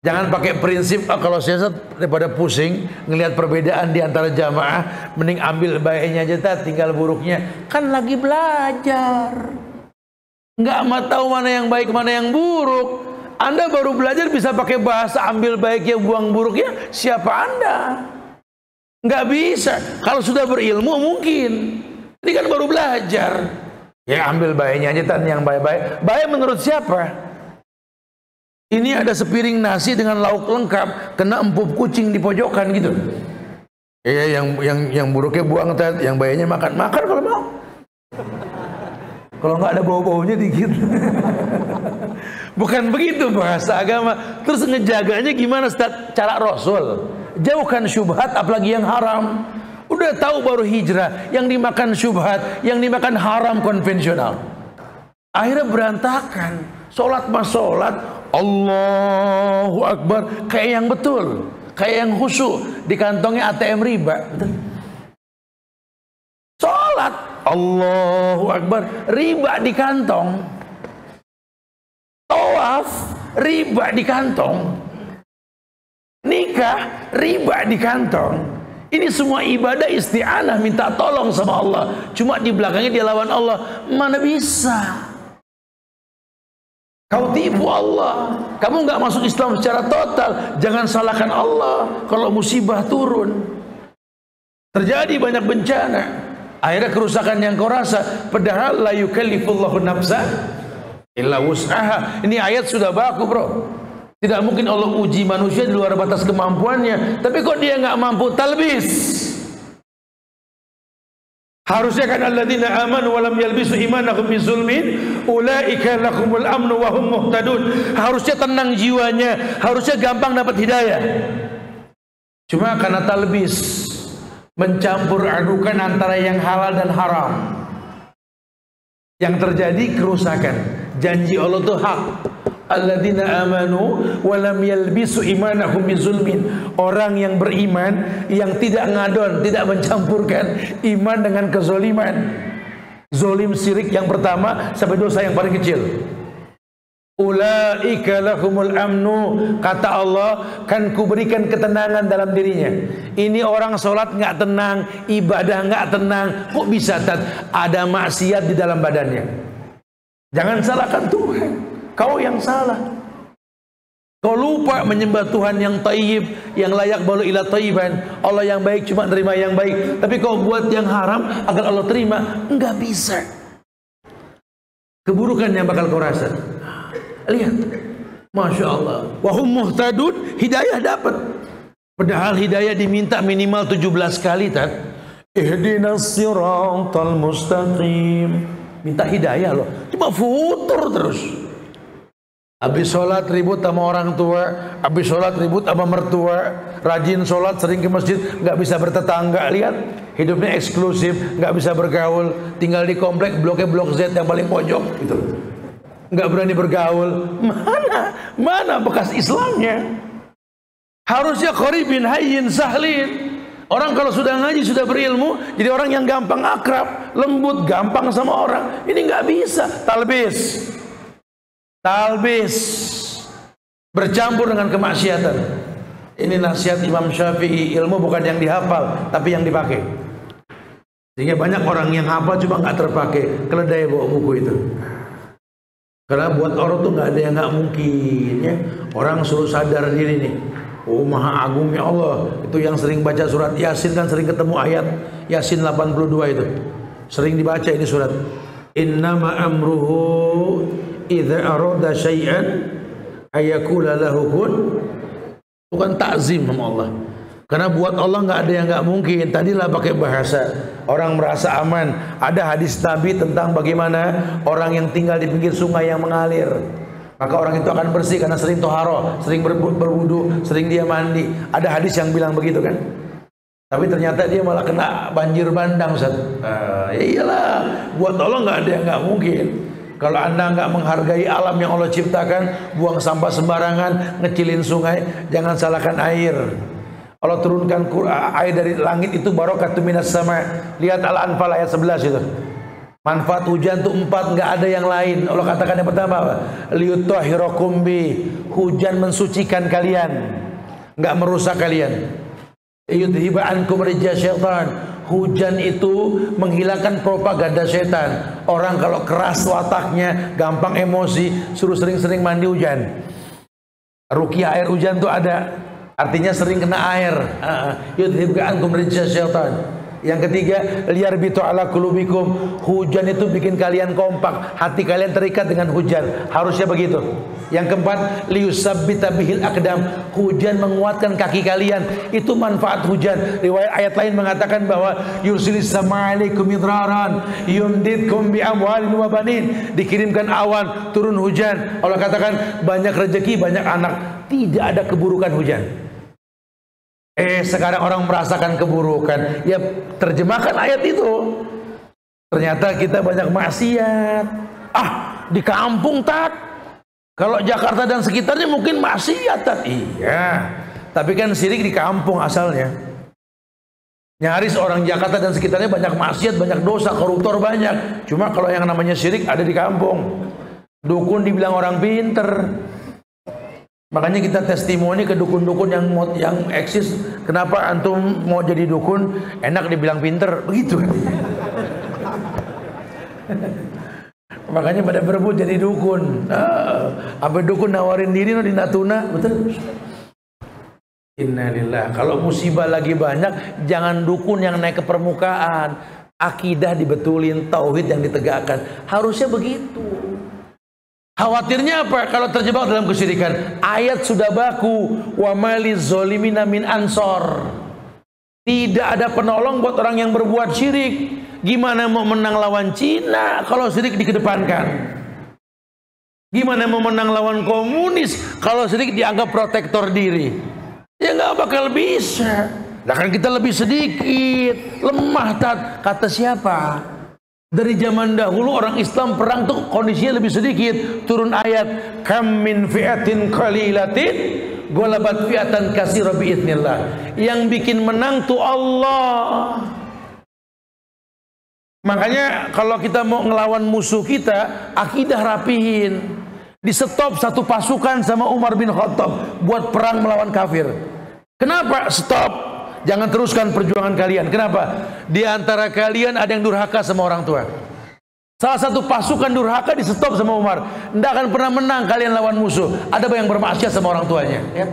Jangan pakai prinsip oh, kalau saya daripada pusing ngelihat perbedaan di antara jamaah mending ambil baiknya aja tak tinggal buruknya. Kan lagi belajar. Enggak mau tahu mana yang baik mana yang buruk. Anda baru belajar bisa pakai bahasa ambil baiknya buang buruknya. Siapa Anda? Nggak bisa. Kalau sudah berilmu mungkin. Ini kan baru belajar. Ya ambil baiknya aja tan yang baik-baik. Baik menurut siapa? Ini ada sepiring nasi dengan lauk lengkap, kena empuk kucing di pojokan gitu. Iya yang yang yang buruknya buang tat, yang baiknya makan. Makan kalau mau. Kalau nggak ada bau-baunya dikit. Bukan begitu bahasa agama. Terus ngejaganya gimana Ustaz? Cara Rasul. Jauhkan syubhat apalagi yang haram. Udah tahu baru hijrah, yang dimakan syubhat, yang dimakan haram konvensional. Akhirnya berantakan. Salat mas salat, Allahu Akbar kayak yang betul, kayak yang khusyuk di kantongnya ATM riba. Salat, Allahu Akbar, riba di kantong. Tawaf, riba di kantong. Nikah, riba di kantong. Ini semua ibadah isti'anah minta tolong sama Allah. Cuma di belakangnya dia lawan Allah. Mana bisa? Kau tipu Allah. Kamu nggak masuk Islam secara total. Jangan salahkan Allah kalau musibah turun. Terjadi banyak bencana. Akhirnya kerusakan yang kau rasa. Padahal la yukallifullahu nafsa illa wus'aha. Ini ayat sudah baku bro. Tidak mungkin Allah uji manusia di luar batas kemampuannya. Tapi kok dia nggak mampu talbis? Harusnya kan alladzina amanu wa lam yalbisu imanahum bizulmin ulaika lahumul amnu wa hum muhtadun. Harusnya tenang jiwanya, harusnya gampang dapat hidayah. Cuma karena talbis mencampur adukan antara yang halal dan haram. Yang terjadi kerusakan. Janji Allah itu hak alladzina amanu wa lam yalbisu imanahum bizulmin. Orang yang beriman yang tidak ngadon, tidak mencampurkan iman dengan kezoliman. Zolim sirik yang pertama sampai dosa yang paling kecil. Ulaika lahumul amnu kata Allah kan kuberikan ketenangan dalam dirinya. Ini orang sholat nggak tenang, ibadah nggak tenang, kok bisa tat ada maksiat di dalam badannya. Jangan salahkan Tuhan, kau yang salah. Kau lupa menyembah Tuhan yang taib, yang layak balu ila taiban. Allah yang baik cuma terima yang baik. Tapi kau buat yang haram agar Allah terima, enggak bisa. Keburukan yang bakal kau rasa. Lihat. Masya Allah. Wahum muhtadun, hidayah dapat. Padahal hidayah diminta minimal 17 kali, tak? Ihdinas siratal mustaqim. Minta hidayah loh. Cuma futur terus. Habis sholat ribut sama orang tua, habis sholat ribut sama mertua, rajin sholat sering ke masjid, nggak bisa bertetangga. Lihat, hidupnya eksklusif, nggak bisa bergaul, tinggal di komplek bloknya blok Z yang paling pojok, gitu nggak berani bergaul. Mana? Mana bekas Islamnya? Harusnya koribin hayyin sahlin. Orang kalau sudah ngaji, sudah berilmu, jadi orang yang gampang akrab, lembut, gampang sama orang. Ini nggak bisa. Talbis. Talbis. Bercampur dengan kemaksiatan. Ini nasihat Imam Syafi'i, ilmu bukan yang dihafal, tapi yang dipakai. Sehingga banyak orang yang hafal cuma nggak terpakai. Keledai bawa buku itu. Karena buat orang tuh nggak ada yang nggak mungkin ya. Orang suruh sadar diri nih. Oh maha agungnya Allah Itu yang sering baca surat Yasin kan sering ketemu ayat Yasin 82 itu Sering dibaca ini surat Innama amruhu Iza arada syai'an Ayakula lahu kun Bukan takzim sama Allah karena buat Allah nggak ada yang nggak mungkin. Tadilah pakai bahasa orang merasa aman. Ada hadis Nabi tentang bagaimana orang yang tinggal di pinggir sungai yang mengalir. Maka orang itu akan bersih karena sering toharo, sering berwudu, sering dia mandi. Ada hadis yang bilang begitu kan? Tapi ternyata dia malah kena banjir bandang Ustaz. Uh, ya iyalah, buat Allah nggak ada yang nggak mungkin. Kalau anda nggak menghargai alam yang Allah ciptakan, buang sampah sembarangan, ngecilin sungai, jangan salahkan air. Allah turunkan air dari langit itu barakatun minas sama. Lihat Al-Anfal ayat 11 itu. Manfaat hujan itu empat, nggak ada yang lain. Allah katakan yang pertama apa? Liyutahhirakum bi. Hujan mensucikan kalian, nggak merusak kalian. Syaitan. Hujan itu menghilangkan propaganda setan. Orang kalau keras wataknya, gampang emosi, suruh sering-sering mandi hujan. Rukia air hujan tuh ada Artinya sering kena air. Yudhibka ankum syaitan. Yang ketiga, liar bitu ala kulubikum. Hujan itu bikin kalian kompak, hati kalian terikat dengan hujan. Harusnya begitu. Yang keempat, liusabbita bihil akdam. Hujan menguatkan kaki kalian. Itu manfaat hujan. Riwayat ayat lain mengatakan bahwa yursilis sama'alaikum midraran yumdidkum bi amwalin wa banin. Dikirimkan awan, turun hujan. Allah katakan banyak rezeki, banyak anak. Tidak ada keburukan hujan. Eh sekarang orang merasakan keburukan. Ya terjemahkan ayat itu. Ternyata kita banyak maksiat. Ah di kampung tak. Kalau Jakarta dan sekitarnya mungkin maksiat tak. Iya. Tapi kan sirik di kampung asalnya. Nyaris orang Jakarta dan sekitarnya banyak maksiat, banyak dosa, koruptor banyak. Cuma kalau yang namanya sirik ada di kampung. Dukun dibilang orang pinter. Makanya kita testimoni ke dukun-dukun yang yang eksis. Kenapa antum mau jadi dukun? Enak dibilang pinter, begitu. Makanya pada berebut jadi dukun. Ah, apa dukun nawarin diri no di Natuna, betul? Innalillah. Kalau musibah lagi banyak, jangan dukun yang naik ke permukaan. Akidah dibetulin, tauhid yang ditegakkan. Harusnya begitu. Khawatirnya apa? Kalau terjebak dalam kesyirikan. Ayat sudah baku. Wa mali zolimina min ansor. Tidak ada penolong buat orang yang berbuat syirik. Gimana mau menang lawan Cina kalau syirik dikedepankan? Gimana mau menang lawan komunis kalau syirik dianggap protektor diri? Ya nggak bakal bisa. Nah kan kita lebih sedikit, lemah tat. Kata siapa? Dari zaman dahulu orang Islam perang tuh kondisinya lebih sedikit. Turun ayat, "Kam min fi'atin qalilatin ghalabat fi'atan katsira biidznillah." Yang bikin menang tuh Allah. Makanya kalau kita mau ngelawan musuh kita, akidah rapihin. Di stop satu pasukan sama Umar bin Khattab buat perang melawan kafir. Kenapa stop? Jangan teruskan perjuangan kalian. Kenapa? Di antara kalian ada yang durhaka sama orang tua. Salah satu pasukan durhaka di stop sama Umar. Tidak akan pernah menang kalian lawan musuh. Ada yang bermaksiat sama orang tuanya. Ya.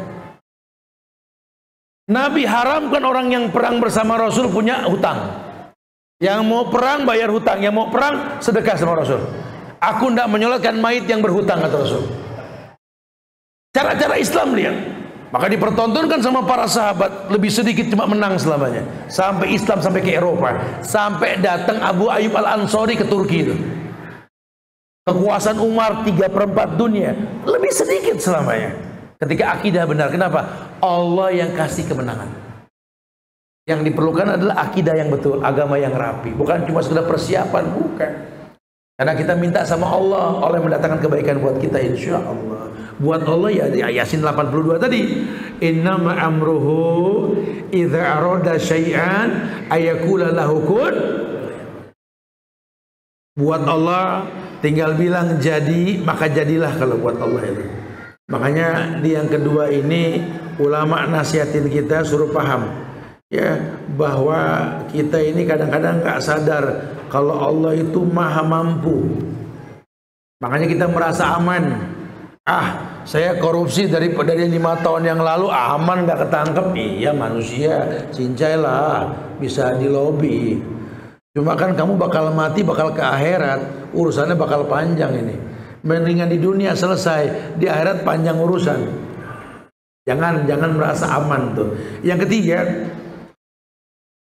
Nabi haramkan orang yang perang bersama Rasul punya hutang. Yang mau perang bayar hutang, yang mau perang sedekah sama Rasul. Aku tidak menyolatkan mayit yang berhutang kata Rasul. Cara-cara Islam lihat. Maka dipertontonkan sama para sahabat lebih sedikit cuma menang selamanya. Sampai Islam sampai ke Eropa, sampai datang Abu Ayyub Al Ansori ke Turki itu. Kekuasaan Umar tiga perempat dunia lebih sedikit selamanya. Ketika akidah benar, kenapa? Allah yang kasih kemenangan. Yang diperlukan adalah akidah yang betul, agama yang rapi, bukan cuma sekedar persiapan, bukan. Karena kita minta sama Allah, Allah mendatangkan kebaikan buat kita insya Allah. Buat Allah ya, ya Yasin 82 tadi. Inna amruhu idza arada syai'an ayakula lahu kun. Buat Allah tinggal bilang jadi maka jadilah kalau buat Allah itu. Makanya di yang kedua ini ulama nasihatin kita suruh paham ya bahwa kita ini kadang-kadang nggak sadar kalau Allah itu maha mampu makanya kita merasa aman ah saya korupsi dari dari lima tahun yang lalu aman nggak ketangkep? Iya manusia cincailah bisa dilobi cuma kan kamu bakal mati bakal ke akhirat urusannya bakal panjang ini. Mendingan di dunia selesai di akhirat panjang urusan. Jangan jangan merasa aman tuh. Yang ketiga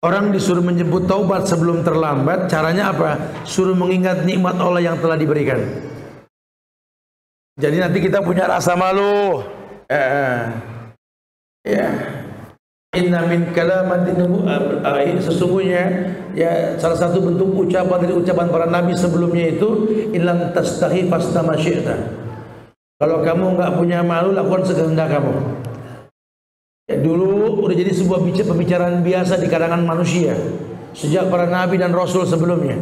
Orang disuruh menyebut taubat sebelum terlambat, caranya apa? Suruh mengingat nikmat Allah yang telah diberikan. Jadi nanti kita punya rasa malu. Eh, ya. Inna min kalamatin uh, sesungguhnya ya salah satu bentuk ucapan dari ucapan para nabi sebelumnya itu ilam tastahi fastama Kalau kamu enggak punya malu lakukan sekehendak kamu. Ya, dulu udah jadi sebuah pembicaraan biasa di kalangan manusia sejak para nabi dan rasul sebelumnya.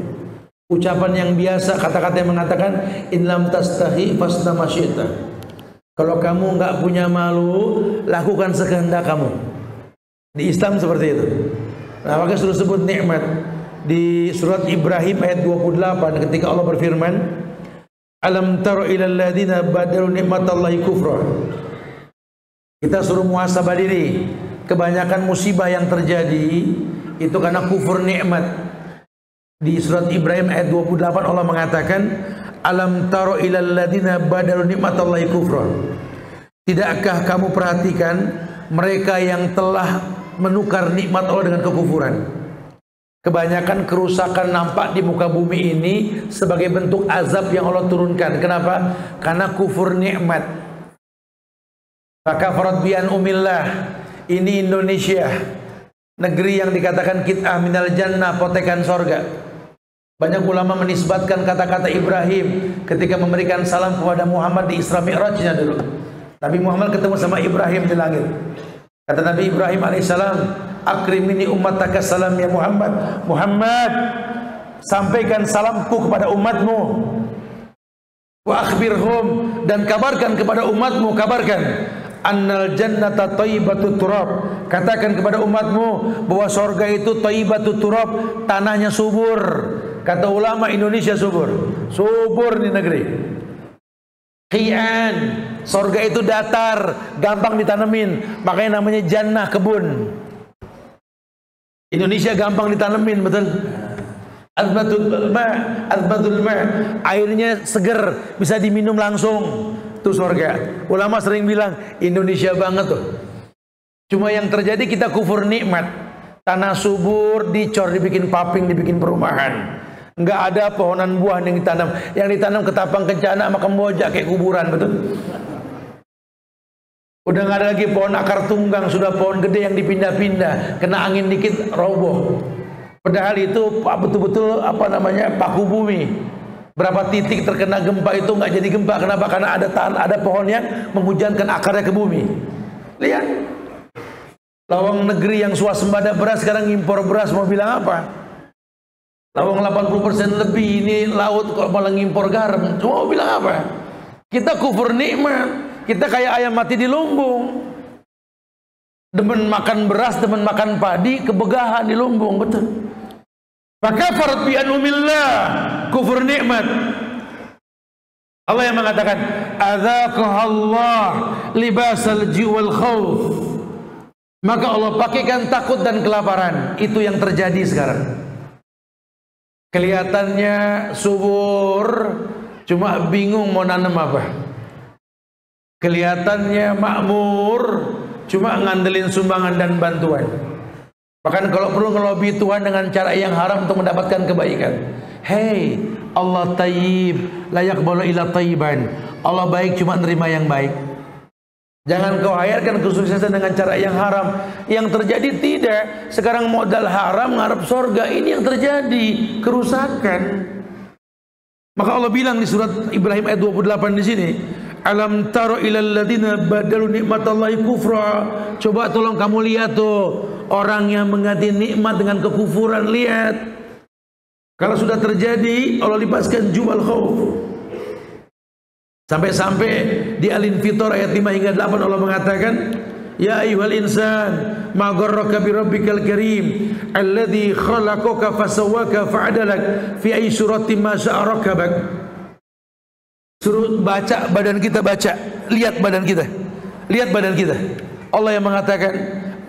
Ucapan yang biasa, kata-kata yang mengatakan in lam tastahi fasna Kalau kamu enggak punya malu, lakukan sekehendak kamu. Di Islam seperti itu. Nah, maka sudah sebut nikmat di surat Ibrahim ayat 28 ketika Allah berfirman, "Alam tara ilal ladina badalu nikmatallahi kufra." Kita suruh muhasabah diri. Kebanyakan musibah yang terjadi itu karena kufur nikmat. Di surat Ibrahim ayat 28 Allah mengatakan, "Alam taro ilal ladina badalu nikmatallahi kufra." Tidakkah kamu perhatikan mereka yang telah menukar nikmat Allah dengan kekufuran? Kebanyakan kerusakan nampak di muka bumi ini sebagai bentuk azab yang Allah turunkan. Kenapa? Karena kufur nikmat. Maka bian umillah ini Indonesia negeri yang dikatakan kit'ah minal jannah potekan sorga banyak ulama menisbatkan kata-kata Ibrahim ketika memberikan salam kepada Muhammad di Isra Mi'rajnya dulu. Nabi Muhammad ketemu sama Ibrahim di langit. Kata Nabi Ibrahim alaihissalam akrimini ummataka salam ya Muhammad. Muhammad sampaikan salamku kepada umatmu. Wa akhbirhum dan kabarkan kepada umatmu kabarkan. Annal jannata thayyibatu turab. Katakan kepada umatmu bahwa sorga itu thayyibatu turab tanahnya subur kata ulama Indonesia subur subur di negeri Qian sorga itu datar gampang ditanemin makanya namanya jannah kebun Indonesia gampang ditanemin betul Azbatul ma, azbatul ma, airnya seger, bisa diminum langsung itu surga. Ulama sering bilang Indonesia banget tuh. Cuma yang terjadi kita kufur nikmat. Tanah subur dicor dibikin paping dibikin perumahan. Enggak ada pohonan buah yang ditanam. Yang ditanam ketapang kencana sama kembojak kayak kuburan betul. Udah nggak ada lagi pohon akar tunggang, sudah pohon gede yang dipindah-pindah, kena angin dikit roboh. Padahal itu betul-betul apa namanya paku bumi. Berapa titik terkena gempa itu nggak jadi gempa. Kenapa? Karena ada tanah, ada pohon yang menghujankan akarnya ke bumi. Lihat. Lawang negeri yang swasembada beras sekarang impor beras mau bilang apa? Lawang 80% lebih ini laut kok malah ngimpor garam. Cuma mau bilang apa? Kita kufur nikmat. Kita kayak ayam mati di lumbung. Demen makan beras, demen makan padi, kebegahan di lumbung, betul. Maka farat bi anumillah, kufur nikmat. Allah yang mengatakan, Allah libasal jiwal khawf." Maka Allah pakaikan takut dan kelaparan. Itu yang terjadi sekarang. Kelihatannya subur, cuma bingung mau nanam apa. Kelihatannya makmur, cuma ngandelin sumbangan dan bantuan. Bahkan kalau perlu ngelobi Tuhan dengan cara yang haram untuk mendapatkan kebaikan. Hey, Allah tayyib, layak bolo ila tayyiban. Allah baik cuma nerima yang baik. Jangan kau hayalkan kesuksesan dengan cara yang haram. Yang terjadi tidak. Sekarang modal haram ngarep sorga. Ini yang terjadi. Kerusakan. Maka Allah bilang di surat Ibrahim ayat 28 di sini. Alam taro ilal ladina badalu nikmatallahi kufra. Coba tolong kamu lihat tuh orang yang mengganti nikmat dengan kekufuran lihat. Kalau sudah terjadi Allah lepaskan jual khauf. Sampai-sampai di Al-Infitor ayat 5 hingga 8 Allah mengatakan Ya ayuhal insan ma gharraka bi rabbikal karim alladhi khalaqaka fasawwaka fa'adalak fi ayyi suratin ma syaa Suruh baca badan kita baca. Lihat badan kita. Lihat badan kita. Allah yang mengatakan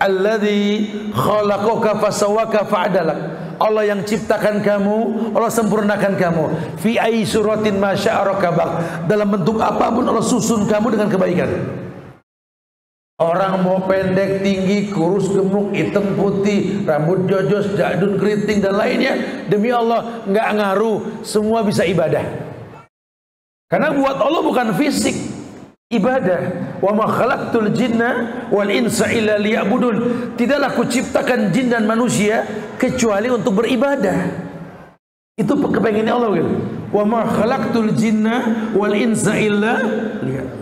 Alladzi khalaqaka fasawwaka fa'adalak. Allah yang ciptakan kamu, Allah sempurnakan kamu. Fi ai suratin masya'arakabak. Dalam bentuk apa pun Allah susun kamu dengan kebaikan. Orang mau pendek, tinggi, kurus, gemuk, hitam, putih, rambut jojos, jadun, keriting dan lainnya, demi Allah nggak ngaruh, semua bisa ibadah. Karena buat Allah bukan fisik, ibadah. Wa ma khalaqtul jinna wal insa illa liya'budun. Tidaklah kuciptakan jin dan manusia kecuali untuk beribadah. Itu kepengennya Allah gitu. Wa ma khalaqtul jinna wal insa illa liya'budun.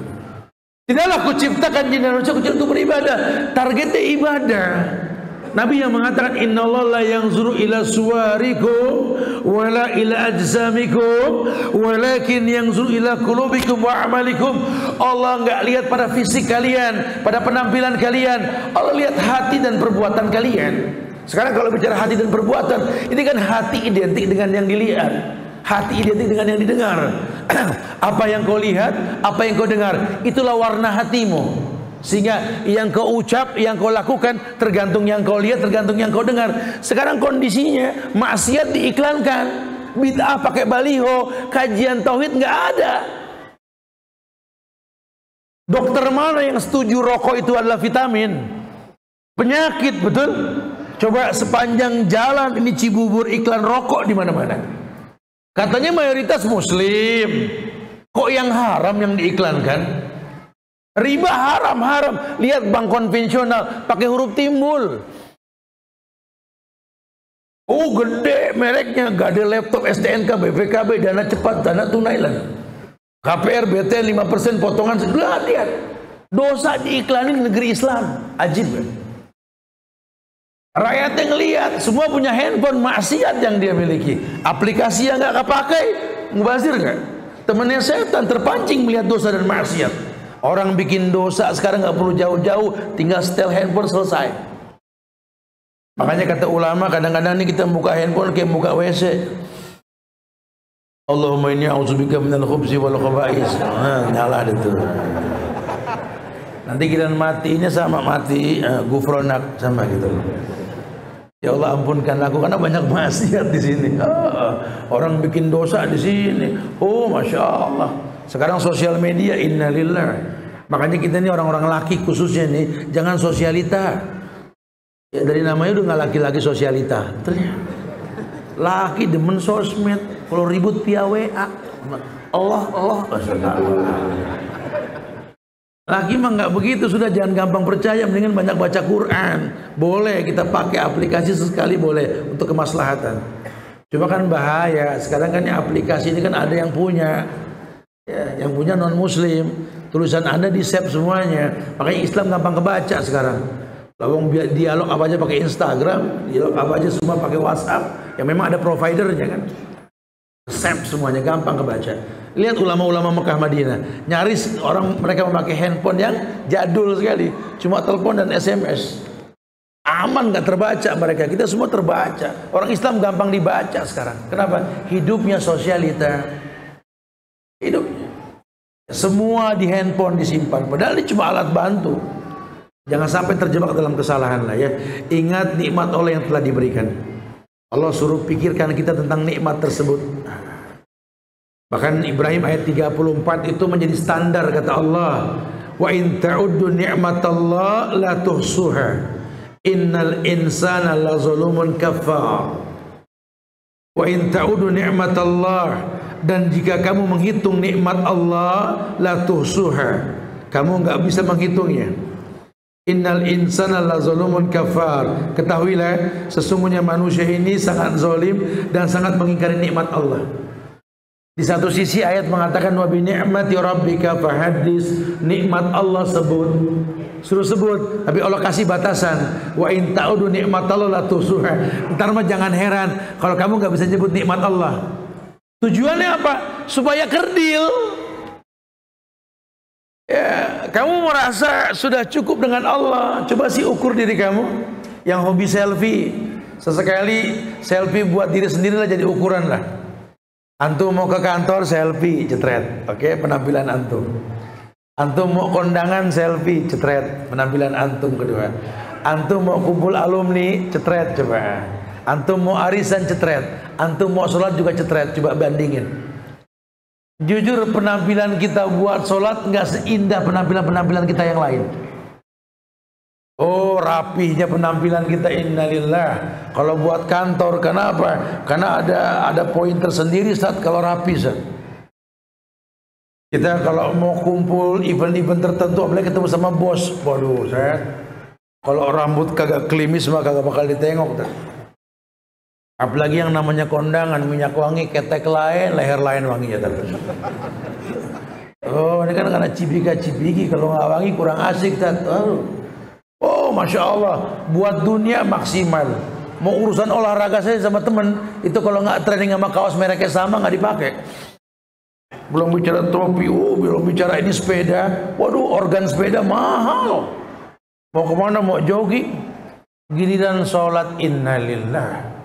Tidaklah kuciptakan jin dan manusia kecuali untuk beribadah. Targetnya ibadah. Nabi yang mengatakan innallaha la yanzuru ila suwarikum wala ila ajsamikum walakin yanzuru ila qulubikum wa amalikum. Allah enggak lihat pada fisik kalian, pada penampilan kalian. Allah lihat hati dan perbuatan kalian. Sekarang kalau bicara hati dan perbuatan, ini kan hati identik dengan yang dilihat. Hati identik dengan yang didengar. apa yang kau lihat, apa yang kau dengar, itulah warna hatimu. Sehingga yang kau ucap, yang kau lakukan tergantung yang kau lihat, tergantung yang kau dengar. Sekarang kondisinya maksiat diiklankan, bid'ah pakai baliho, kajian tauhid nggak ada. Dokter mana yang setuju rokok itu adalah vitamin? Penyakit, betul? Coba sepanjang jalan ini Cibubur iklan rokok di mana-mana. Katanya mayoritas muslim. Kok yang haram yang diiklankan? Riba haram, haram. Lihat bank konvensional pakai huruf timbul. Oh gede mereknya, gade laptop STNK, BPKB, dana cepat, dana tunai lah. KPR BT 5% potongan lihat lihat. Dosa diiklanin negeri Islam. Ajib kan? Rakyat yang lihat, semua punya handphone maksiat yang dia miliki. Aplikasi yang nggak kepakai, mubazir nggak? Temennya setan terpancing melihat dosa dan maksiat. Orang bikin dosa sekarang nggak perlu jauh-jauh, tinggal setel handphone selesai. Makanya kata ulama kadang-kadang ini kita buka handphone kayak buka WC. Allahumma inni a'udzubika minal khubsi wal khaba'is. Nah, nyala itu. Nanti kita matinya sama mati uh, gufronak sama gitu. Ya Allah ampunkan aku karena banyak maksiat di sini. Oh, orang bikin dosa di sini. Oh, masya Allah. Sekarang sosial media innalillah. Makanya kita ini orang-orang laki khususnya nih jangan sosialita. Ya, dari namanya udah nggak laki-laki sosialita. Ternyata laki demen sosmed. Kalau ribut via WA. Allah Allah. Laki mah nggak begitu sudah jangan gampang percaya mendingan banyak baca Quran. Boleh kita pakai aplikasi sesekali boleh untuk kemaslahatan. Cuma kan bahaya. Sekarang kan aplikasi ini kan ada yang punya ya, yang punya non muslim tulisan anda di save semuanya makanya Islam gampang kebaca sekarang lawang dialog apa aja pakai Instagram dialog apa aja semua pakai WhatsApp yang memang ada providernya kan Resep semuanya gampang kebaca. Lihat ulama-ulama Mekah Madinah, nyaris orang mereka memakai handphone yang jadul sekali, cuma telepon dan SMS. Aman nggak terbaca mereka, kita semua terbaca. Orang Islam gampang dibaca sekarang. Kenapa? Hidupnya sosialita. Hidupnya. Semua di handphone disimpan, padahal ini cuma alat bantu. Jangan sampai terjebak dalam kesalahan lah ya. Ingat nikmat Allah yang telah diberikan. Allah suruh pikirkan kita tentang nikmat tersebut. Bahkan Ibrahim ayat 34 itu menjadi standar kata Allah. Wa in ta'uddu ni'matallah la tuhsuha. Innal insana la zulumun kafar. Wa in ta'uddu ni'matallah dan jika kamu menghitung nikmat Allah la tuhsuha. Kamu enggak bisa menghitungnya. Innal insana la zalumun kafar. Ketahuilah sesungguhnya manusia ini sangat zalim dan sangat mengingkari nikmat Allah. Di satu sisi ayat mengatakan wa bi ni'mati rabbika fahaddis. Nikmat Allah sebut. Suruh sebut, tapi Allah kasih batasan. Wa in ta'udu Allah la tusuha. Entar mah jangan heran kalau kamu enggak bisa nyebut nikmat Allah. Tujuannya apa? Supaya kerdil. Ya, kamu merasa sudah cukup dengan Allah. Coba sih ukur diri kamu yang hobi selfie. Sesekali selfie buat diri sendiri lah jadi ukuran lah. Antum mau ke kantor selfie, cetret. Oke, penampilan antum. Antum mau kondangan selfie, cetret. Penampilan antum kedua. Antum mau kumpul alumni, cetret coba. Antum mau arisan, cetret. Antum mau sholat juga cetret. Coba bandingin. Jujur penampilan kita buat sholat nggak seindah penampilan-penampilan kita yang lain. Oh rapihnya penampilan kita innalillah. Kalau buat kantor kenapa? Karena ada ada poin tersendiri saat kalau rapi saat. Kita kalau mau kumpul event-event tertentu apalagi ketemu sama bos. Waduh saya kalau rambut kagak klimis mah kagak bakal ditengok. Apalagi yang namanya kondangan, minyak wangi, ketek lain, leher lain wanginya tadi. Oh, ini kan karena cipika-cipiki, kalau nggak wangi kurang asik tat. Oh. oh, masya Allah, buat dunia maksimal. Mau urusan olahraga saya sama temen, itu kalau nggak training sama kaos mereknya sama nggak dipakai. Belum bicara topi, oh, belum bicara ini sepeda. Waduh, organ sepeda mahal. Mau ke mana? Mau jogging? Giliran sholat innalillah.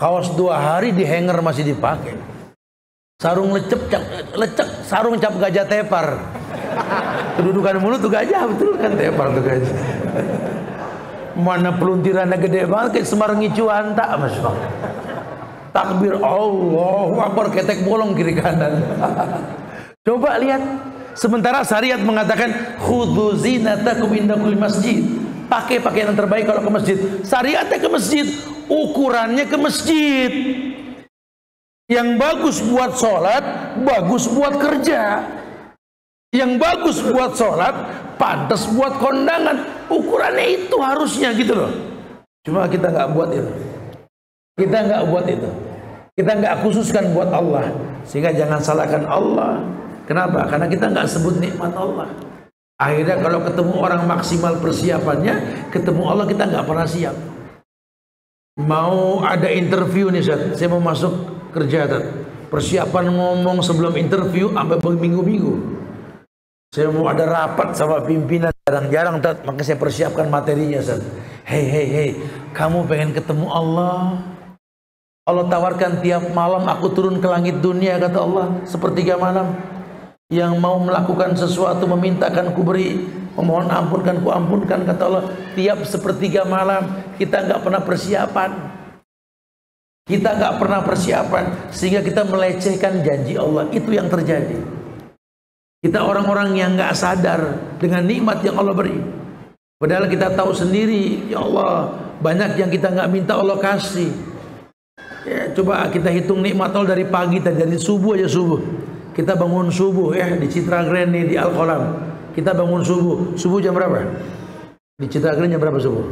Kaos dua hari di hanger masih dipakai. Sarung lecep, cap, lecek, sarung cap gajah tepar. Kedudukan mulut tuh gajah, betul kan tepar tuh gajah. Mana peluntirannya gede banget kayak semar ngicuan tak mas Takbir Allah Akbar ketek bolong kiri kanan. Coba lihat. Sementara syariat mengatakan khudzu zinatakum inda masjid. Pakai pakaian yang terbaik kalau ke masjid. Syariatnya ke masjid ukurannya ke masjid. Yang bagus buat sholat bagus buat kerja. Yang bagus buat sholat pantas buat kondangan. Ukurannya itu harusnya gitu loh. Cuma kita nggak buat itu. Kita nggak buat itu. Kita nggak khususkan buat Allah. Sehingga jangan salahkan Allah. Kenapa? Karena kita nggak sebut nikmat Allah. Akhirnya kalau ketemu orang maksimal persiapannya ketemu Allah kita nggak pernah siap mau ada interview nih Zat. saya mau masuk kerja Zat. persiapan ngomong sebelum interview sampai berminggu-minggu saya mau ada rapat sama pimpinan jarang-jarang Zat. maka saya persiapkan materinya Zat. hei hei hei kamu pengen ketemu Allah Allah tawarkan tiap malam aku turun ke langit dunia kata Allah sepertiga malam yang mau melakukan sesuatu memintakan ku beri memohon ampunkan ku ampunkan kata Allah tiap sepertiga malam kita nggak pernah persiapan. Kita nggak pernah persiapan sehingga kita melecehkan janji Allah. Itu yang terjadi. Kita orang-orang yang nggak sadar dengan nikmat yang Allah beri. Padahal kita tahu sendiri ya Allah banyak yang kita nggak minta Allah kasih. Ya, coba kita hitung nikmat Allah dari pagi tadi dari subuh aja subuh kita bangun subuh ya di Citra Grand nih di Al Kolam. Kita bangun subuh. Subuh jam berapa? Di Citra Grand jam berapa subuh?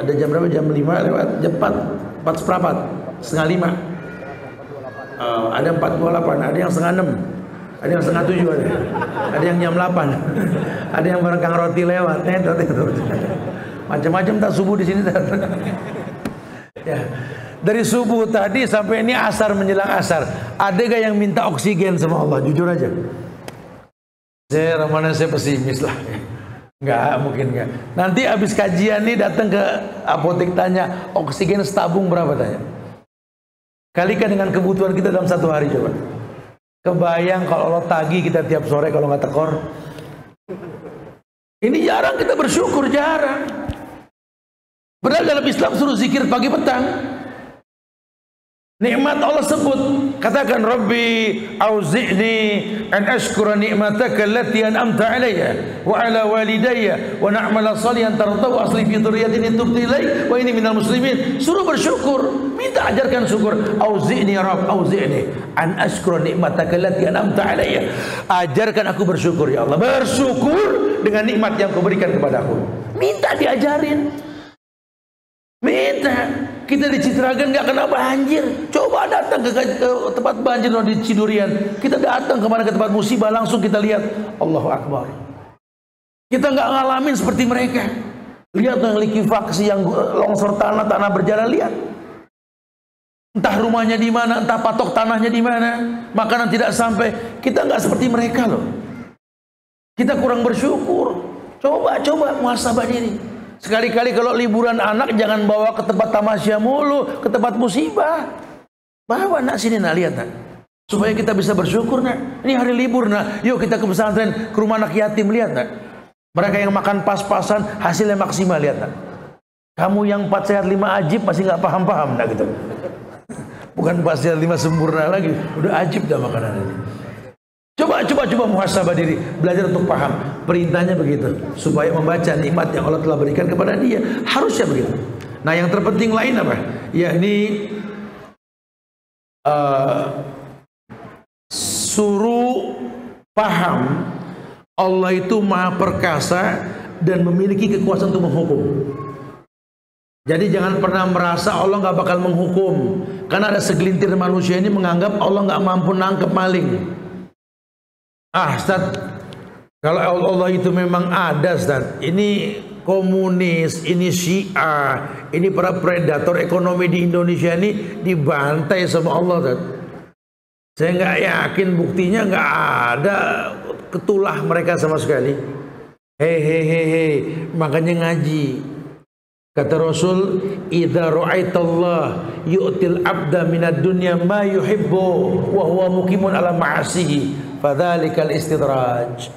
Ada jam berapa? Jam 5 lewat jam 4 4 seperempat setengah 5 uh, ada 428 ada yang setengah 6 ada yang setengah 7 ada ada yang jam 8 ada yang bareng roti lewat macam-macam tak subuh di sini Dari subuh tadi sampai ini asar menjelang asar. Ada gak yang minta oksigen sama Allah? Jujur aja. Saya mana saya pesimis lah. Enggak, mungkin enggak. Nanti habis kajian nih datang ke apotek tanya, oksigen setabung berapa tanya? Kalikan dengan kebutuhan kita dalam satu hari coba. Kebayang kalau Allah tagi kita tiap sore kalau nggak tekor. Ini jarang kita bersyukur, jarang. Padahal dalam Islam suruh zikir pagi petang. Nikmat Allah sebut. Katakan Rabbi auzi'ni an ashkura ni'mataka allati an'amta alayya wa ala walidayya wa na'mala salihan tardahu asli fi dhurriyyatin tubti ilai wa ini minal muslimin. Suruh bersyukur. Minta ajarkan syukur. Auzi'ni ya Rabb auzi'ni an ashkura ni'mataka allati an'amta alayya. Ajarkan aku bersyukur ya Allah. Bersyukur dengan nikmat yang kau berikan kepadaku minta diajarin. Minta. Kita di Citragan nggak kena banjir. Coba datang ke, ke tempat banjir di Cidurian. Kita datang ke mana ke tempat musibah langsung kita lihat Allahu Akbar. Kita nggak ngalamin seperti mereka. Lihat yang likuifaksi yang longsor tanah tanah berjalan lihat. Entah rumahnya di mana, entah patok tanahnya di mana, makanan tidak sampai. Kita nggak seperti mereka loh. Kita kurang bersyukur. Coba, coba muhasabah diri. Sekali-kali kalau liburan anak jangan bawa ke tempat tamasya mulu, ke tempat musibah. Bawa nak sini nak lihat nak. Supaya kita bisa bersyukur nak. Ini hari libur nak. Yuk kita ke pesantren, ke rumah anak yatim lihat nak. Mereka yang makan pas-pasan hasilnya maksimal lihat nak. Kamu yang empat sehat lima ajib masih nggak paham-paham nak gitu. Bukan empat sehat lima sempurna lagi, udah ajib dah makanan ini. Coba coba coba muhasabah diri, belajar untuk paham. Perintahnya begitu, supaya membaca nikmat yang Allah telah berikan kepada dia. Harusnya begitu. Nah, yang terpenting lain apa? Ya ini uh, suruh paham Allah itu maha perkasa dan memiliki kekuasaan untuk menghukum. Jadi jangan pernah merasa Allah nggak bakal menghukum, karena ada segelintir manusia ini menganggap Allah nggak mampu nangkep maling. Ah, Ustaz, kalau Allah itu memang ada, Ustaz. Ini komunis, ini Syiah, ini para predator ekonomi di Indonesia ini dibantai sama Allah, Ustaz. Saya nggak yakin buktinya nggak ada ketulah mereka sama sekali. Hei. Makanya ngaji. Kata Rasul, "Idza ra'aitallah yu'til 'abda minad dunya ma yuhibbu wa huwa muqimun ala ma'asihi." Fadzalikal istidraj.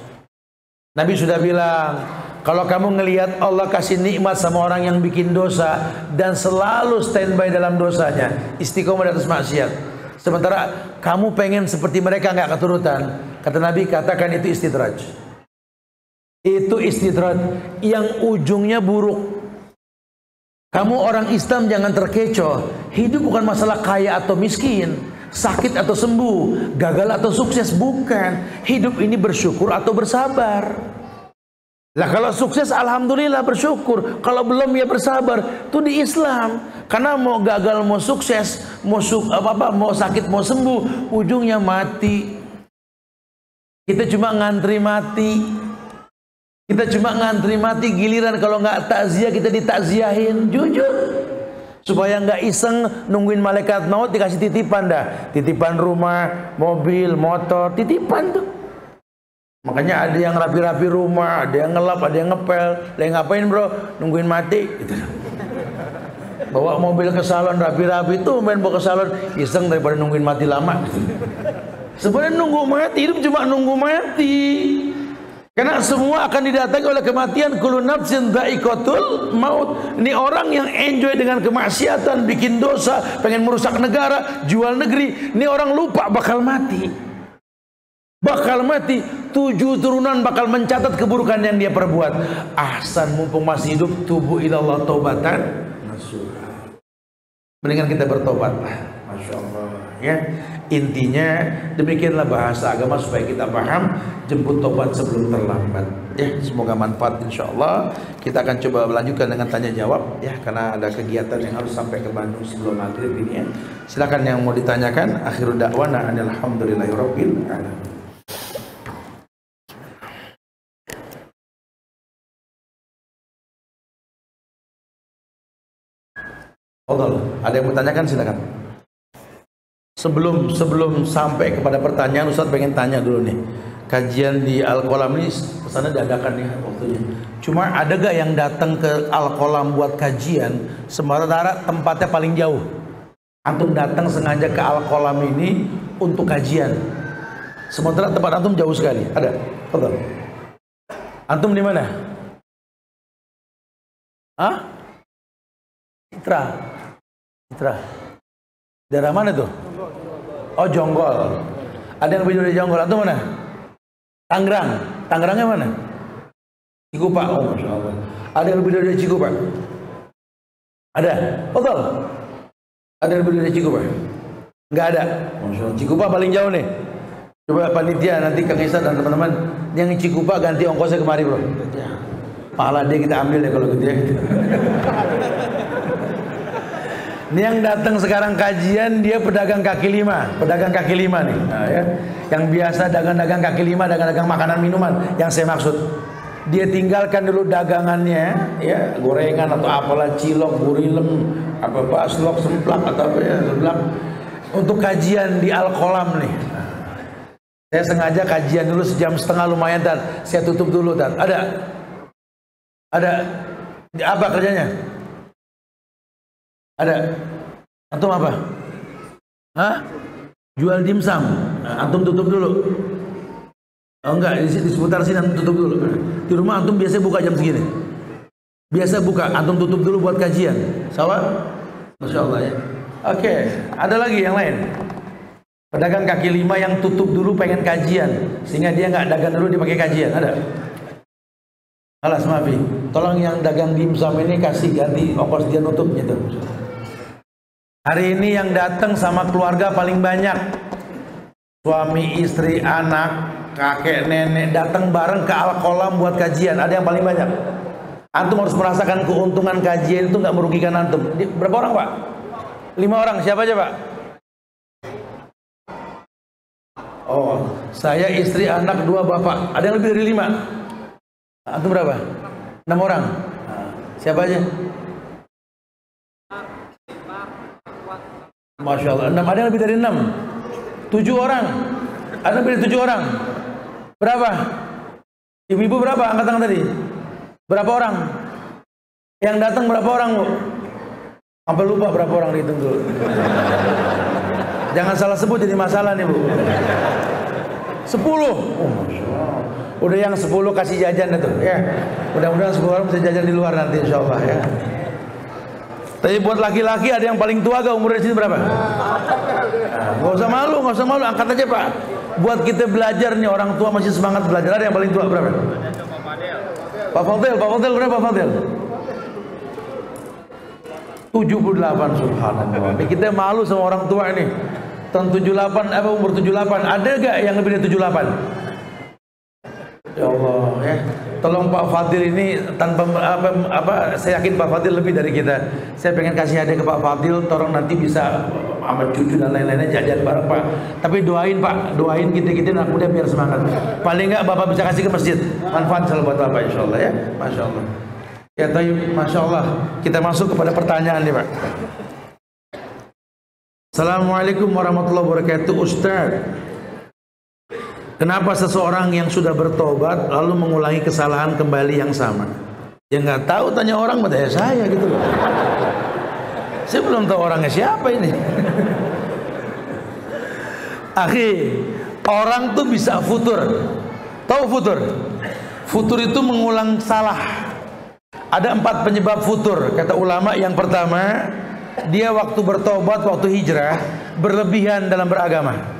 Nabi sudah bilang, kalau kamu ngelihat Allah kasih nikmat sama orang yang bikin dosa dan selalu standby dalam dosanya, istiqomah di atas maksiat. Sementara kamu pengen seperti mereka nggak keturutan, kata Nabi katakan itu istidraj. Itu istidraj yang ujungnya buruk. Kamu orang Islam jangan terkecoh. Hidup bukan masalah kaya atau miskin sakit atau sembuh, gagal atau sukses bukan. Hidup ini bersyukur atau bersabar. Lah kalau sukses alhamdulillah bersyukur, kalau belum ya bersabar. Itu di Islam. Karena mau gagal mau sukses, mau suk apa apa mau sakit mau sembuh, ujungnya mati. Kita cuma ngantri mati. Kita cuma ngantri mati giliran kalau nggak takziah kita ditakziahin. Jujur supaya nggak iseng nungguin malaikat maut dikasih titipan dah. Titipan rumah mobil motor titipan tuh. Makanya ada yang rapi-rapi rumah ada yang ngelap ada yang ngepel. Lagi ngapain bro? Nungguin mati. Gitu. Bawa mobil ke salon rapi-rapi tuh main bawa ke salon. Iseng daripada nungguin mati lama. Sebenarnya nunggu mati hidup cuma nunggu mati karena semua akan didatangi oleh kematian kullu nafsin dha'iqatul maut. Ini orang yang enjoy dengan kemaksiatan, bikin dosa, pengen merusak negara, jual negeri. Ini orang lupa bakal mati. Bakal mati, tujuh turunan bakal mencatat keburukan yang dia perbuat. Ahsan mumpung masih hidup, tubuh ilallah taubatan nasuha. Mendingan kita bertobat. Masya Allah. Ya. Intinya demikianlah bahasa agama supaya kita paham jemput tobat sebelum terlambat. Ya, semoga manfaat insya Allah. Kita akan coba melanjutkan dengan tanya jawab ya karena ada kegiatan yang harus sampai ke Bandung sebelum maghrib ini ya. Silakan yang mau ditanyakan. Akhirul dakwana alhamdulillahirabbil alamin. Fadal. Ada yang bertanyakan silakan. Sebelum sebelum sampai kepada pertanyaan Ustaz pengen tanya dulu nih. Kajian di Al-Qalam ini pesannya diadakan nih waktunya. Cuma ada gak yang datang ke Al-Qalam buat kajian sementara tempatnya paling jauh? Antum datang sengaja ke Al-Qalam ini untuk kajian. Sementara tempat antum jauh sekali. Ada? Betul. Antum di mana? Hah? Citra. Citra. Daerah mana tuh? Oh Jonggol. Ada yang lebih dari Jonggol. Antum mana? Tangerang. Tangerangnya mana? Cikupa. Oh Masya Allah. Ada yang lebih dari Cikupa? Ada? Betul. Ada yang lebih dari Cikupa? Enggak ada. Masya Allah. Cikupa paling jauh nih. Coba panitia nanti Kang Isa dan teman-teman yang Cikupa ganti ongkosnya kemari bro. Pahala dia kita ambil ya kalau gitu ya. Ini yang datang sekarang kajian dia pedagang kaki lima, pedagang kaki lima nih, nah, ya. Yang biasa dagang-dagang kaki lima, dagang-dagang makanan minuman, yang saya maksud. Dia tinggalkan dulu dagangannya, ya gorengan atau apalah cilok, burilem, apa baslok, semplak atau apa ya, semplak untuk kajian di Al Kolam nih. Saya sengaja kajian dulu sejam setengah lumayan dan saya tutup dulu dan ada ada apa kerjanya? Ada. Antum apa? Hah? Jual dimsum. Nah, antum tutup dulu. Oh enggak, di, di seputar sini antum tutup dulu. Di rumah antum biasa buka jam segini. Biasa buka, antum tutup dulu buat kajian. Sawah? Masya Allah ya. Oke, ada lagi yang lain. Pedagang kaki lima yang tutup dulu pengen kajian, sehingga dia nggak dagang dulu dipakai kajian. Ada? Alas maafi. Tolong yang dagang dimsum ini kasih ganti ongkos dia nutup gitu. Hari ini yang datang sama keluarga paling banyak. Suami, istri, anak, kakek, nenek datang bareng ke Al-Qalam buat kajian. Ada yang paling banyak. Antum harus merasakan keuntungan kajian itu nggak merugikan antum. Berapa orang, Pak? Lima orang. Siapa aja, Pak? Oh, saya istri, anak, dua bapak. Ada yang lebih dari lima? Antum berapa? Enam orang. Siapa aja? Masya Allah. Enam ada yang lebih dari enam. Tujuh orang. Ada lebih dari tujuh orang. Berapa? Ibu-ibu berapa angkat tangan tadi? Berapa orang? Yang datang berapa orang, Bu? Sampai lupa berapa orang dihitung dulu. Jangan salah sebut jadi masalah nih, Bu. Sepuluh. Oh. Udah yang sepuluh kasih jajan itu, ya. Mudah-mudahan sepuluh orang bisa jajan di luar nanti insya Allah ya. Tapi buat laki-laki ada yang paling tua gak umurnya sini berapa? Gak usah malu, gak usah malu, angkat aja pak. Buat kita belajar nih orang tua masih semangat belajar. Ada yang paling tua berapa? Pak Fadil, Pak Fadil berapa Pak Fadil? 78 subhanallah. Kita malu sama orang tua ini. Tahun 78 apa umur 78? Ada gak yang lebih dari 78? Ya Allah ya. Tolong Pak Fadil ini tanpa apa, apa saya yakin Pak Fadil lebih dari kita. Saya pengen kasih hadiah ke Pak Fadil, tolong nanti bisa sama cucu dan lain-lainnya jajan bareng Pak. Tapi doain Pak, doain kita-kita anak muda biar semangat. Paling enggak Bapak bisa kasih ke masjid. Manfaat selalu buat Bapak insya Allah ya. Masya Allah. Ya tayyib, Masya Allah. Kita masuk kepada pertanyaan nih Pak. Assalamualaikum warahmatullahi wabarakatuh Ustaz. Kenapa seseorang yang sudah bertobat lalu mengulangi kesalahan kembali yang sama? Ya nggak tahu tanya orang pada saya gitu loh. Saya belum tahu orangnya siapa ini. Akhi, orang tuh bisa futur. Tahu futur? Futur itu mengulang salah. Ada empat penyebab futur. Kata ulama yang pertama, dia waktu bertobat, waktu hijrah, berlebihan dalam beragama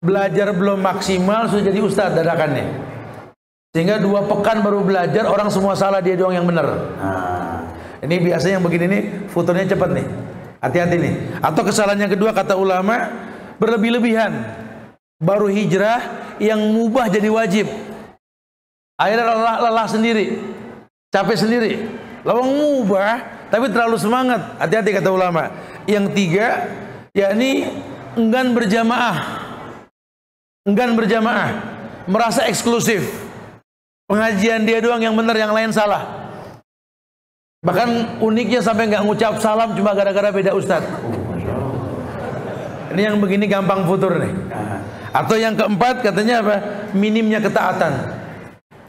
belajar belum maksimal sudah jadi ustadz dadakannya. Sehingga dua pekan baru belajar orang semua salah dia doang yang benar. Nah, ini biasanya yang begini nih futurnya cepat nih. Hati-hati nih. Atau kesalahan yang kedua kata ulama berlebih-lebihan. Baru hijrah yang mubah jadi wajib. Akhirnya lelah, lelah sendiri. Capek sendiri. Lawang mubah tapi terlalu semangat. Hati-hati kata ulama. Yang tiga yakni enggan berjamaah enggan berjamaah, merasa eksklusif. Pengajian dia doang yang benar, yang lain salah. Bahkan uniknya sampai nggak ngucap salam cuma gara-gara beda ustadz. Ini yang begini gampang futur nih. Atau yang keempat katanya apa? Minimnya ketaatan.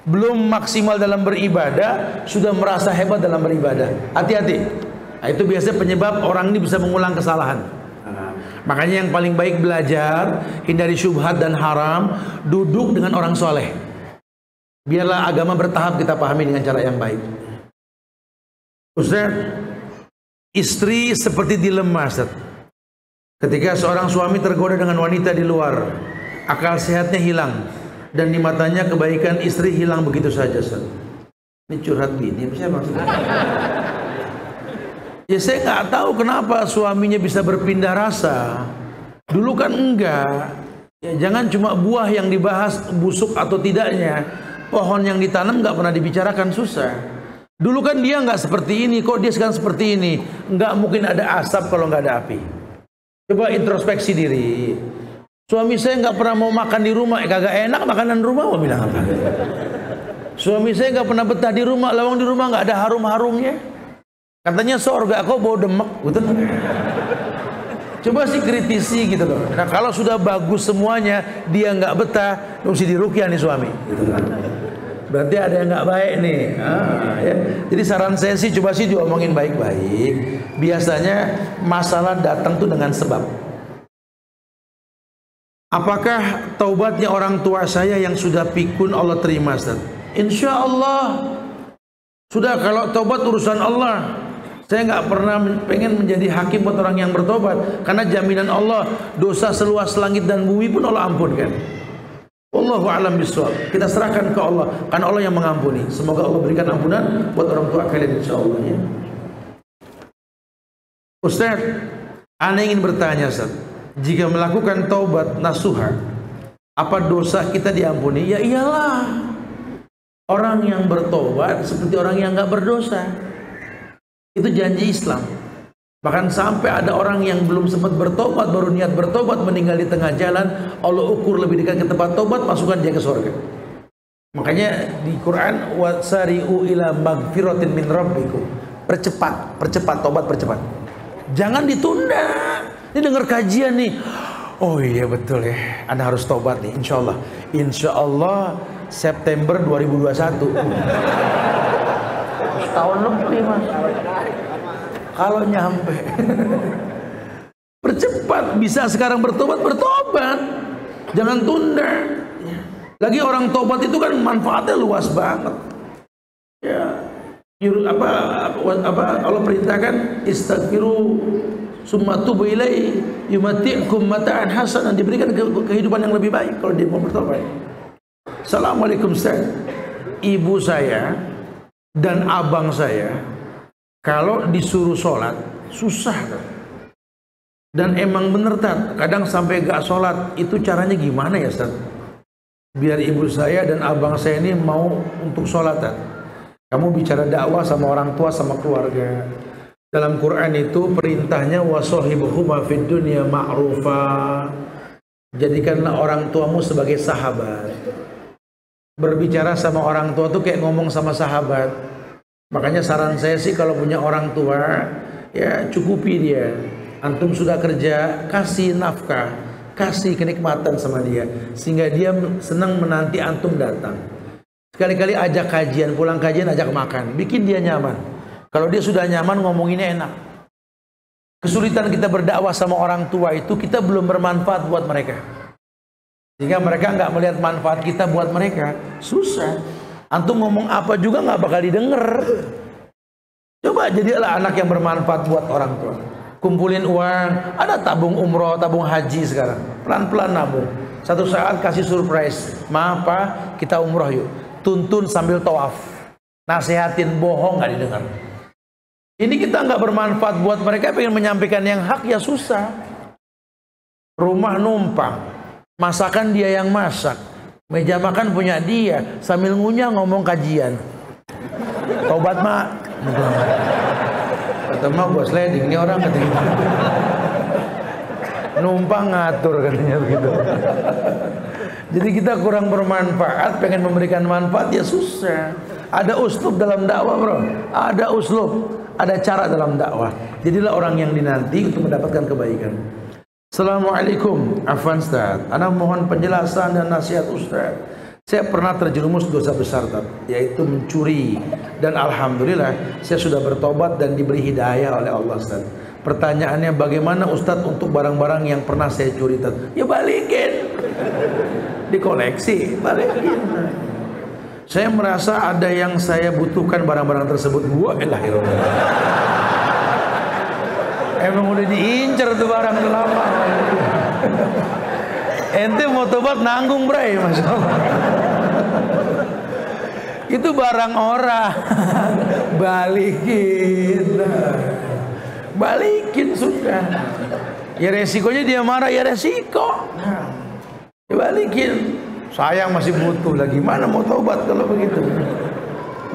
Belum maksimal dalam beribadah, sudah merasa hebat dalam beribadah. Hati-hati. Nah, itu biasanya penyebab orang ini bisa mengulang kesalahan. Makanya yang paling baik belajar, hindari syubhat dan haram, duduk dengan orang soleh. Biarlah agama bertahap kita pahami dengan cara yang baik. Ustaz, istri seperti dilema, Ustaz. Ketika seorang suami tergoda dengan wanita di luar, akal sehatnya hilang dan di matanya kebaikan istri hilang begitu saja, Ustaz. Ini curhat bini, siapa maksudnya? Ya saya nggak tahu kenapa suaminya bisa berpindah rasa. Dulu kan enggak. Ya, jangan cuma buah yang dibahas busuk atau tidaknya. Pohon yang ditanam nggak pernah dibicarakan susah. Dulu kan dia nggak seperti ini, kok dia sekarang seperti ini? Nggak mungkin ada asap kalau nggak ada api. Coba introspeksi diri. Suami saya nggak pernah mau makan di rumah, eh, kagak enak makanan rumah, mau bilang apa? Suami saya nggak pernah betah di rumah, lawang di rumah nggak ada harum-harumnya. Katanya sorga kok bau demek, betul? Coba sih kritisi gitu loh. Nah kalau sudah bagus semuanya, dia nggak betah, mesti dirukyah nih suami. Gitu kan. Berarti ada yang nggak baik nih. Ah, ya. Jadi saran saya sih coba sih diomongin baik-baik. Biasanya masalah datang tuh dengan sebab. Apakah taubatnya orang tua saya yang sudah pikun Allah terima? Insya Allah. Sudah kalau taubat urusan Allah. Saya nggak pernah pengen menjadi hakim buat orang yang bertobat karena jaminan Allah dosa seluas langit dan bumi pun Allah ampunkan. Allahu a'lam bishawab. Kita serahkan ke Allah karena Allah yang mengampuni. Semoga Allah berikan ampunan buat orang tua kalian insyaallah ya. Ustaz, Anda ingin bertanya Ustaz, jika melakukan taubat nasuha, apa dosa kita diampuni? Ya iyalah. Orang yang bertobat seperti orang yang nggak berdosa. Itu janji Islam. Bahkan sampai ada orang yang belum sempat bertobat baru niat bertobat meninggal di tengah jalan, Allah ukur lebih dekat ke tempat tobat, masukkan dia ke surga. Makanya di Quran wasari'u ila magfiratin min rabbikum. Percepat, percepat tobat percepat. Jangan ditunda. Ini dengar kajian nih. Oh iya betul ya. Anda harus tobat nih insya Allah. Insya Allah September 2021. Setahun lebih mas kalau nyampe. Percepat bisa sekarang bertobat bertobat. Jangan tunda. Lagi orang tobat itu kan manfaatnya luas banget. Ya apa apa Allah perintahkan istaghfiru summa tubu ilai yumati'kum mata'an hasanan. Diberikan kehidupan yang lebih baik kalau dia mau bertobat. Assalamualaikum Ustaz. Ibu saya dan abang saya kalau disuruh sholat susah dan emang bener tat kadang sampai gak sholat itu caranya gimana ya Ustaz? Biar ibu saya dan abang saya ini mau untuk sholat tat kamu bicara dakwah sama orang tua sama keluarga. Dalam Quran itu perintahnya wasohibuhuma fid dunya ma'rufa. Jadikanlah orang tuamu sebagai sahabat. Berbicara sama orang tua tuh kayak ngomong sama sahabat Makanya saran saya sih kalau punya orang tua ya cukupi dia. Antum sudah kerja, kasih nafkah, kasih kenikmatan sama dia sehingga dia senang menanti antum datang. Sekali-kali ajak kajian, pulang kajian ajak makan, bikin dia nyaman. Kalau dia sudah nyaman ngomonginnya enak. Kesulitan kita berdakwah sama orang tua itu kita belum bermanfaat buat mereka. Sehingga mereka nggak melihat manfaat kita buat mereka. Susah. Antum ngomong apa juga nggak bakal didengar. Coba jadilah anak yang bermanfaat buat orang tua. Kumpulin uang, ada tabung umroh, tabung haji sekarang. Pelan-pelan nabung. Satu saat kasih surprise. Maaf pak, kita umroh yuk. Tuntun sambil tawaf. Nasehatin bohong nggak didengar. Ini kita nggak bermanfaat buat mereka pengen menyampaikan yang hak ya susah. Rumah numpang, masakan dia yang masak, Meja makan punya dia, sambil ngunyah ngomong kajian. Tobat mak. Kata mak gue sliding, ini orang katanya. Numpang ngatur katanya begitu. Jadi kita kurang bermanfaat, pengen memberikan manfaat ya susah. Ada uslub dalam dakwah, Bro. Ada uslub, ada cara dalam dakwah. Jadilah orang yang dinanti untuk mendapatkan kebaikan. Assalamualaikum, Afwan Ustaz. Ana mohon penjelasan dan nasihat Ustaz. Saya pernah terjerumus dosa besar, yaitu mencuri. Dan Alhamdulillah, saya sudah bertobat dan diberi hidayah oleh Allah Ustaz. Pertanyaannya bagaimana Ustadz untuk barang-barang yang pernah saya curi? Ya balikin. Dikoleksi, balikin. Saya merasa ada yang saya butuhkan barang-barang tersebut. Gua Emang udah diincar tuh barang lama. Ente mau tobat nanggung bray, masya. Itu barang orang, balikin, balikin sudah. Ya resikonya dia marah, ya resiko. Ya balikin. Sayang masih butuh lagi. Mana mau tobat kalau begitu?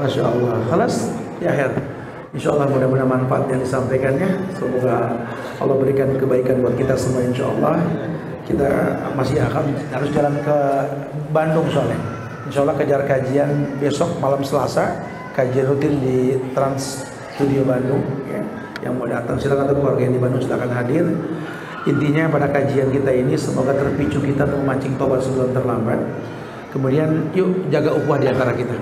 Masya Allah. Kelas ya akhir. Insya Allah mudah-mudahan manfaat yang disampaikannya. Semoga Allah berikan kebaikan buat kita semua Insya Allah. Kita masih akan harus jalan ke Bandung soalnya. Insya Allah kejar kajian besok malam Selasa. Kajian rutin di Trans Studio Bandung. Ya. Yang mau datang silakan atau keluarga yang di Bandung silakan hadir. Intinya pada kajian kita ini semoga terpicu kita untuk memancing tobat sebelum terlambat. Kemudian yuk jaga ukhuwah di antara kita.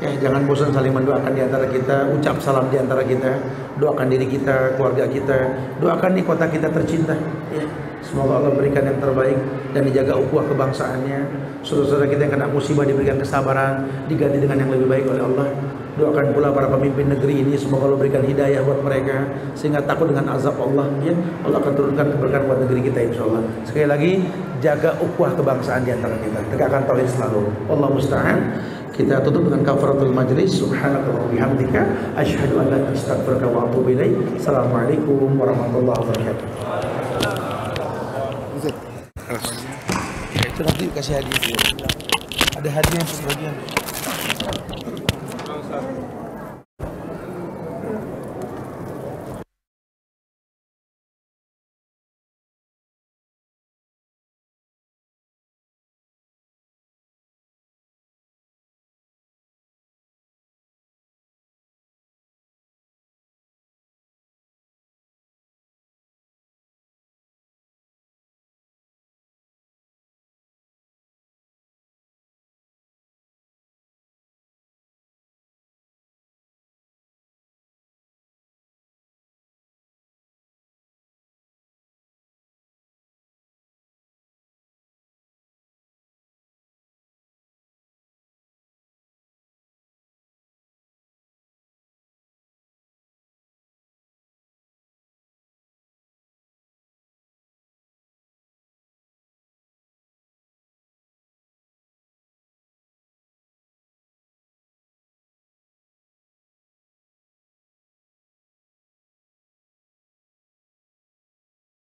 Ya, jangan bosan saling mendoakan di antara kita, ucap salam di antara kita, doakan diri kita, keluarga kita, doakan di kota kita tercinta. Ya. Semoga Allah berikan yang terbaik dan dijaga ukhuwah kebangsaannya. Saudara-saudara kita yang kena musibah diberikan kesabaran, diganti dengan yang lebih baik oleh Allah. Doakan pula para pemimpin negeri ini semoga Allah berikan hidayah buat mereka sehingga takut dengan azab Allah ya. Allah akan turunkan keberkahan buat negeri kita insyaallah. Sekali lagi jaga ukhuwah kebangsaan di antara kita. Tegakkan tauhid selalu. Allah musta'an. Kita tutup dengan kafaratul majlis. Subhanaka wa bihamdika asyhadu an la anta wa atubu ilaik. Assalamualaikum warahmatullahi wabarakatuh. Itu nanti kasih hadiah. Ada hadiah sebagian. Ustaz.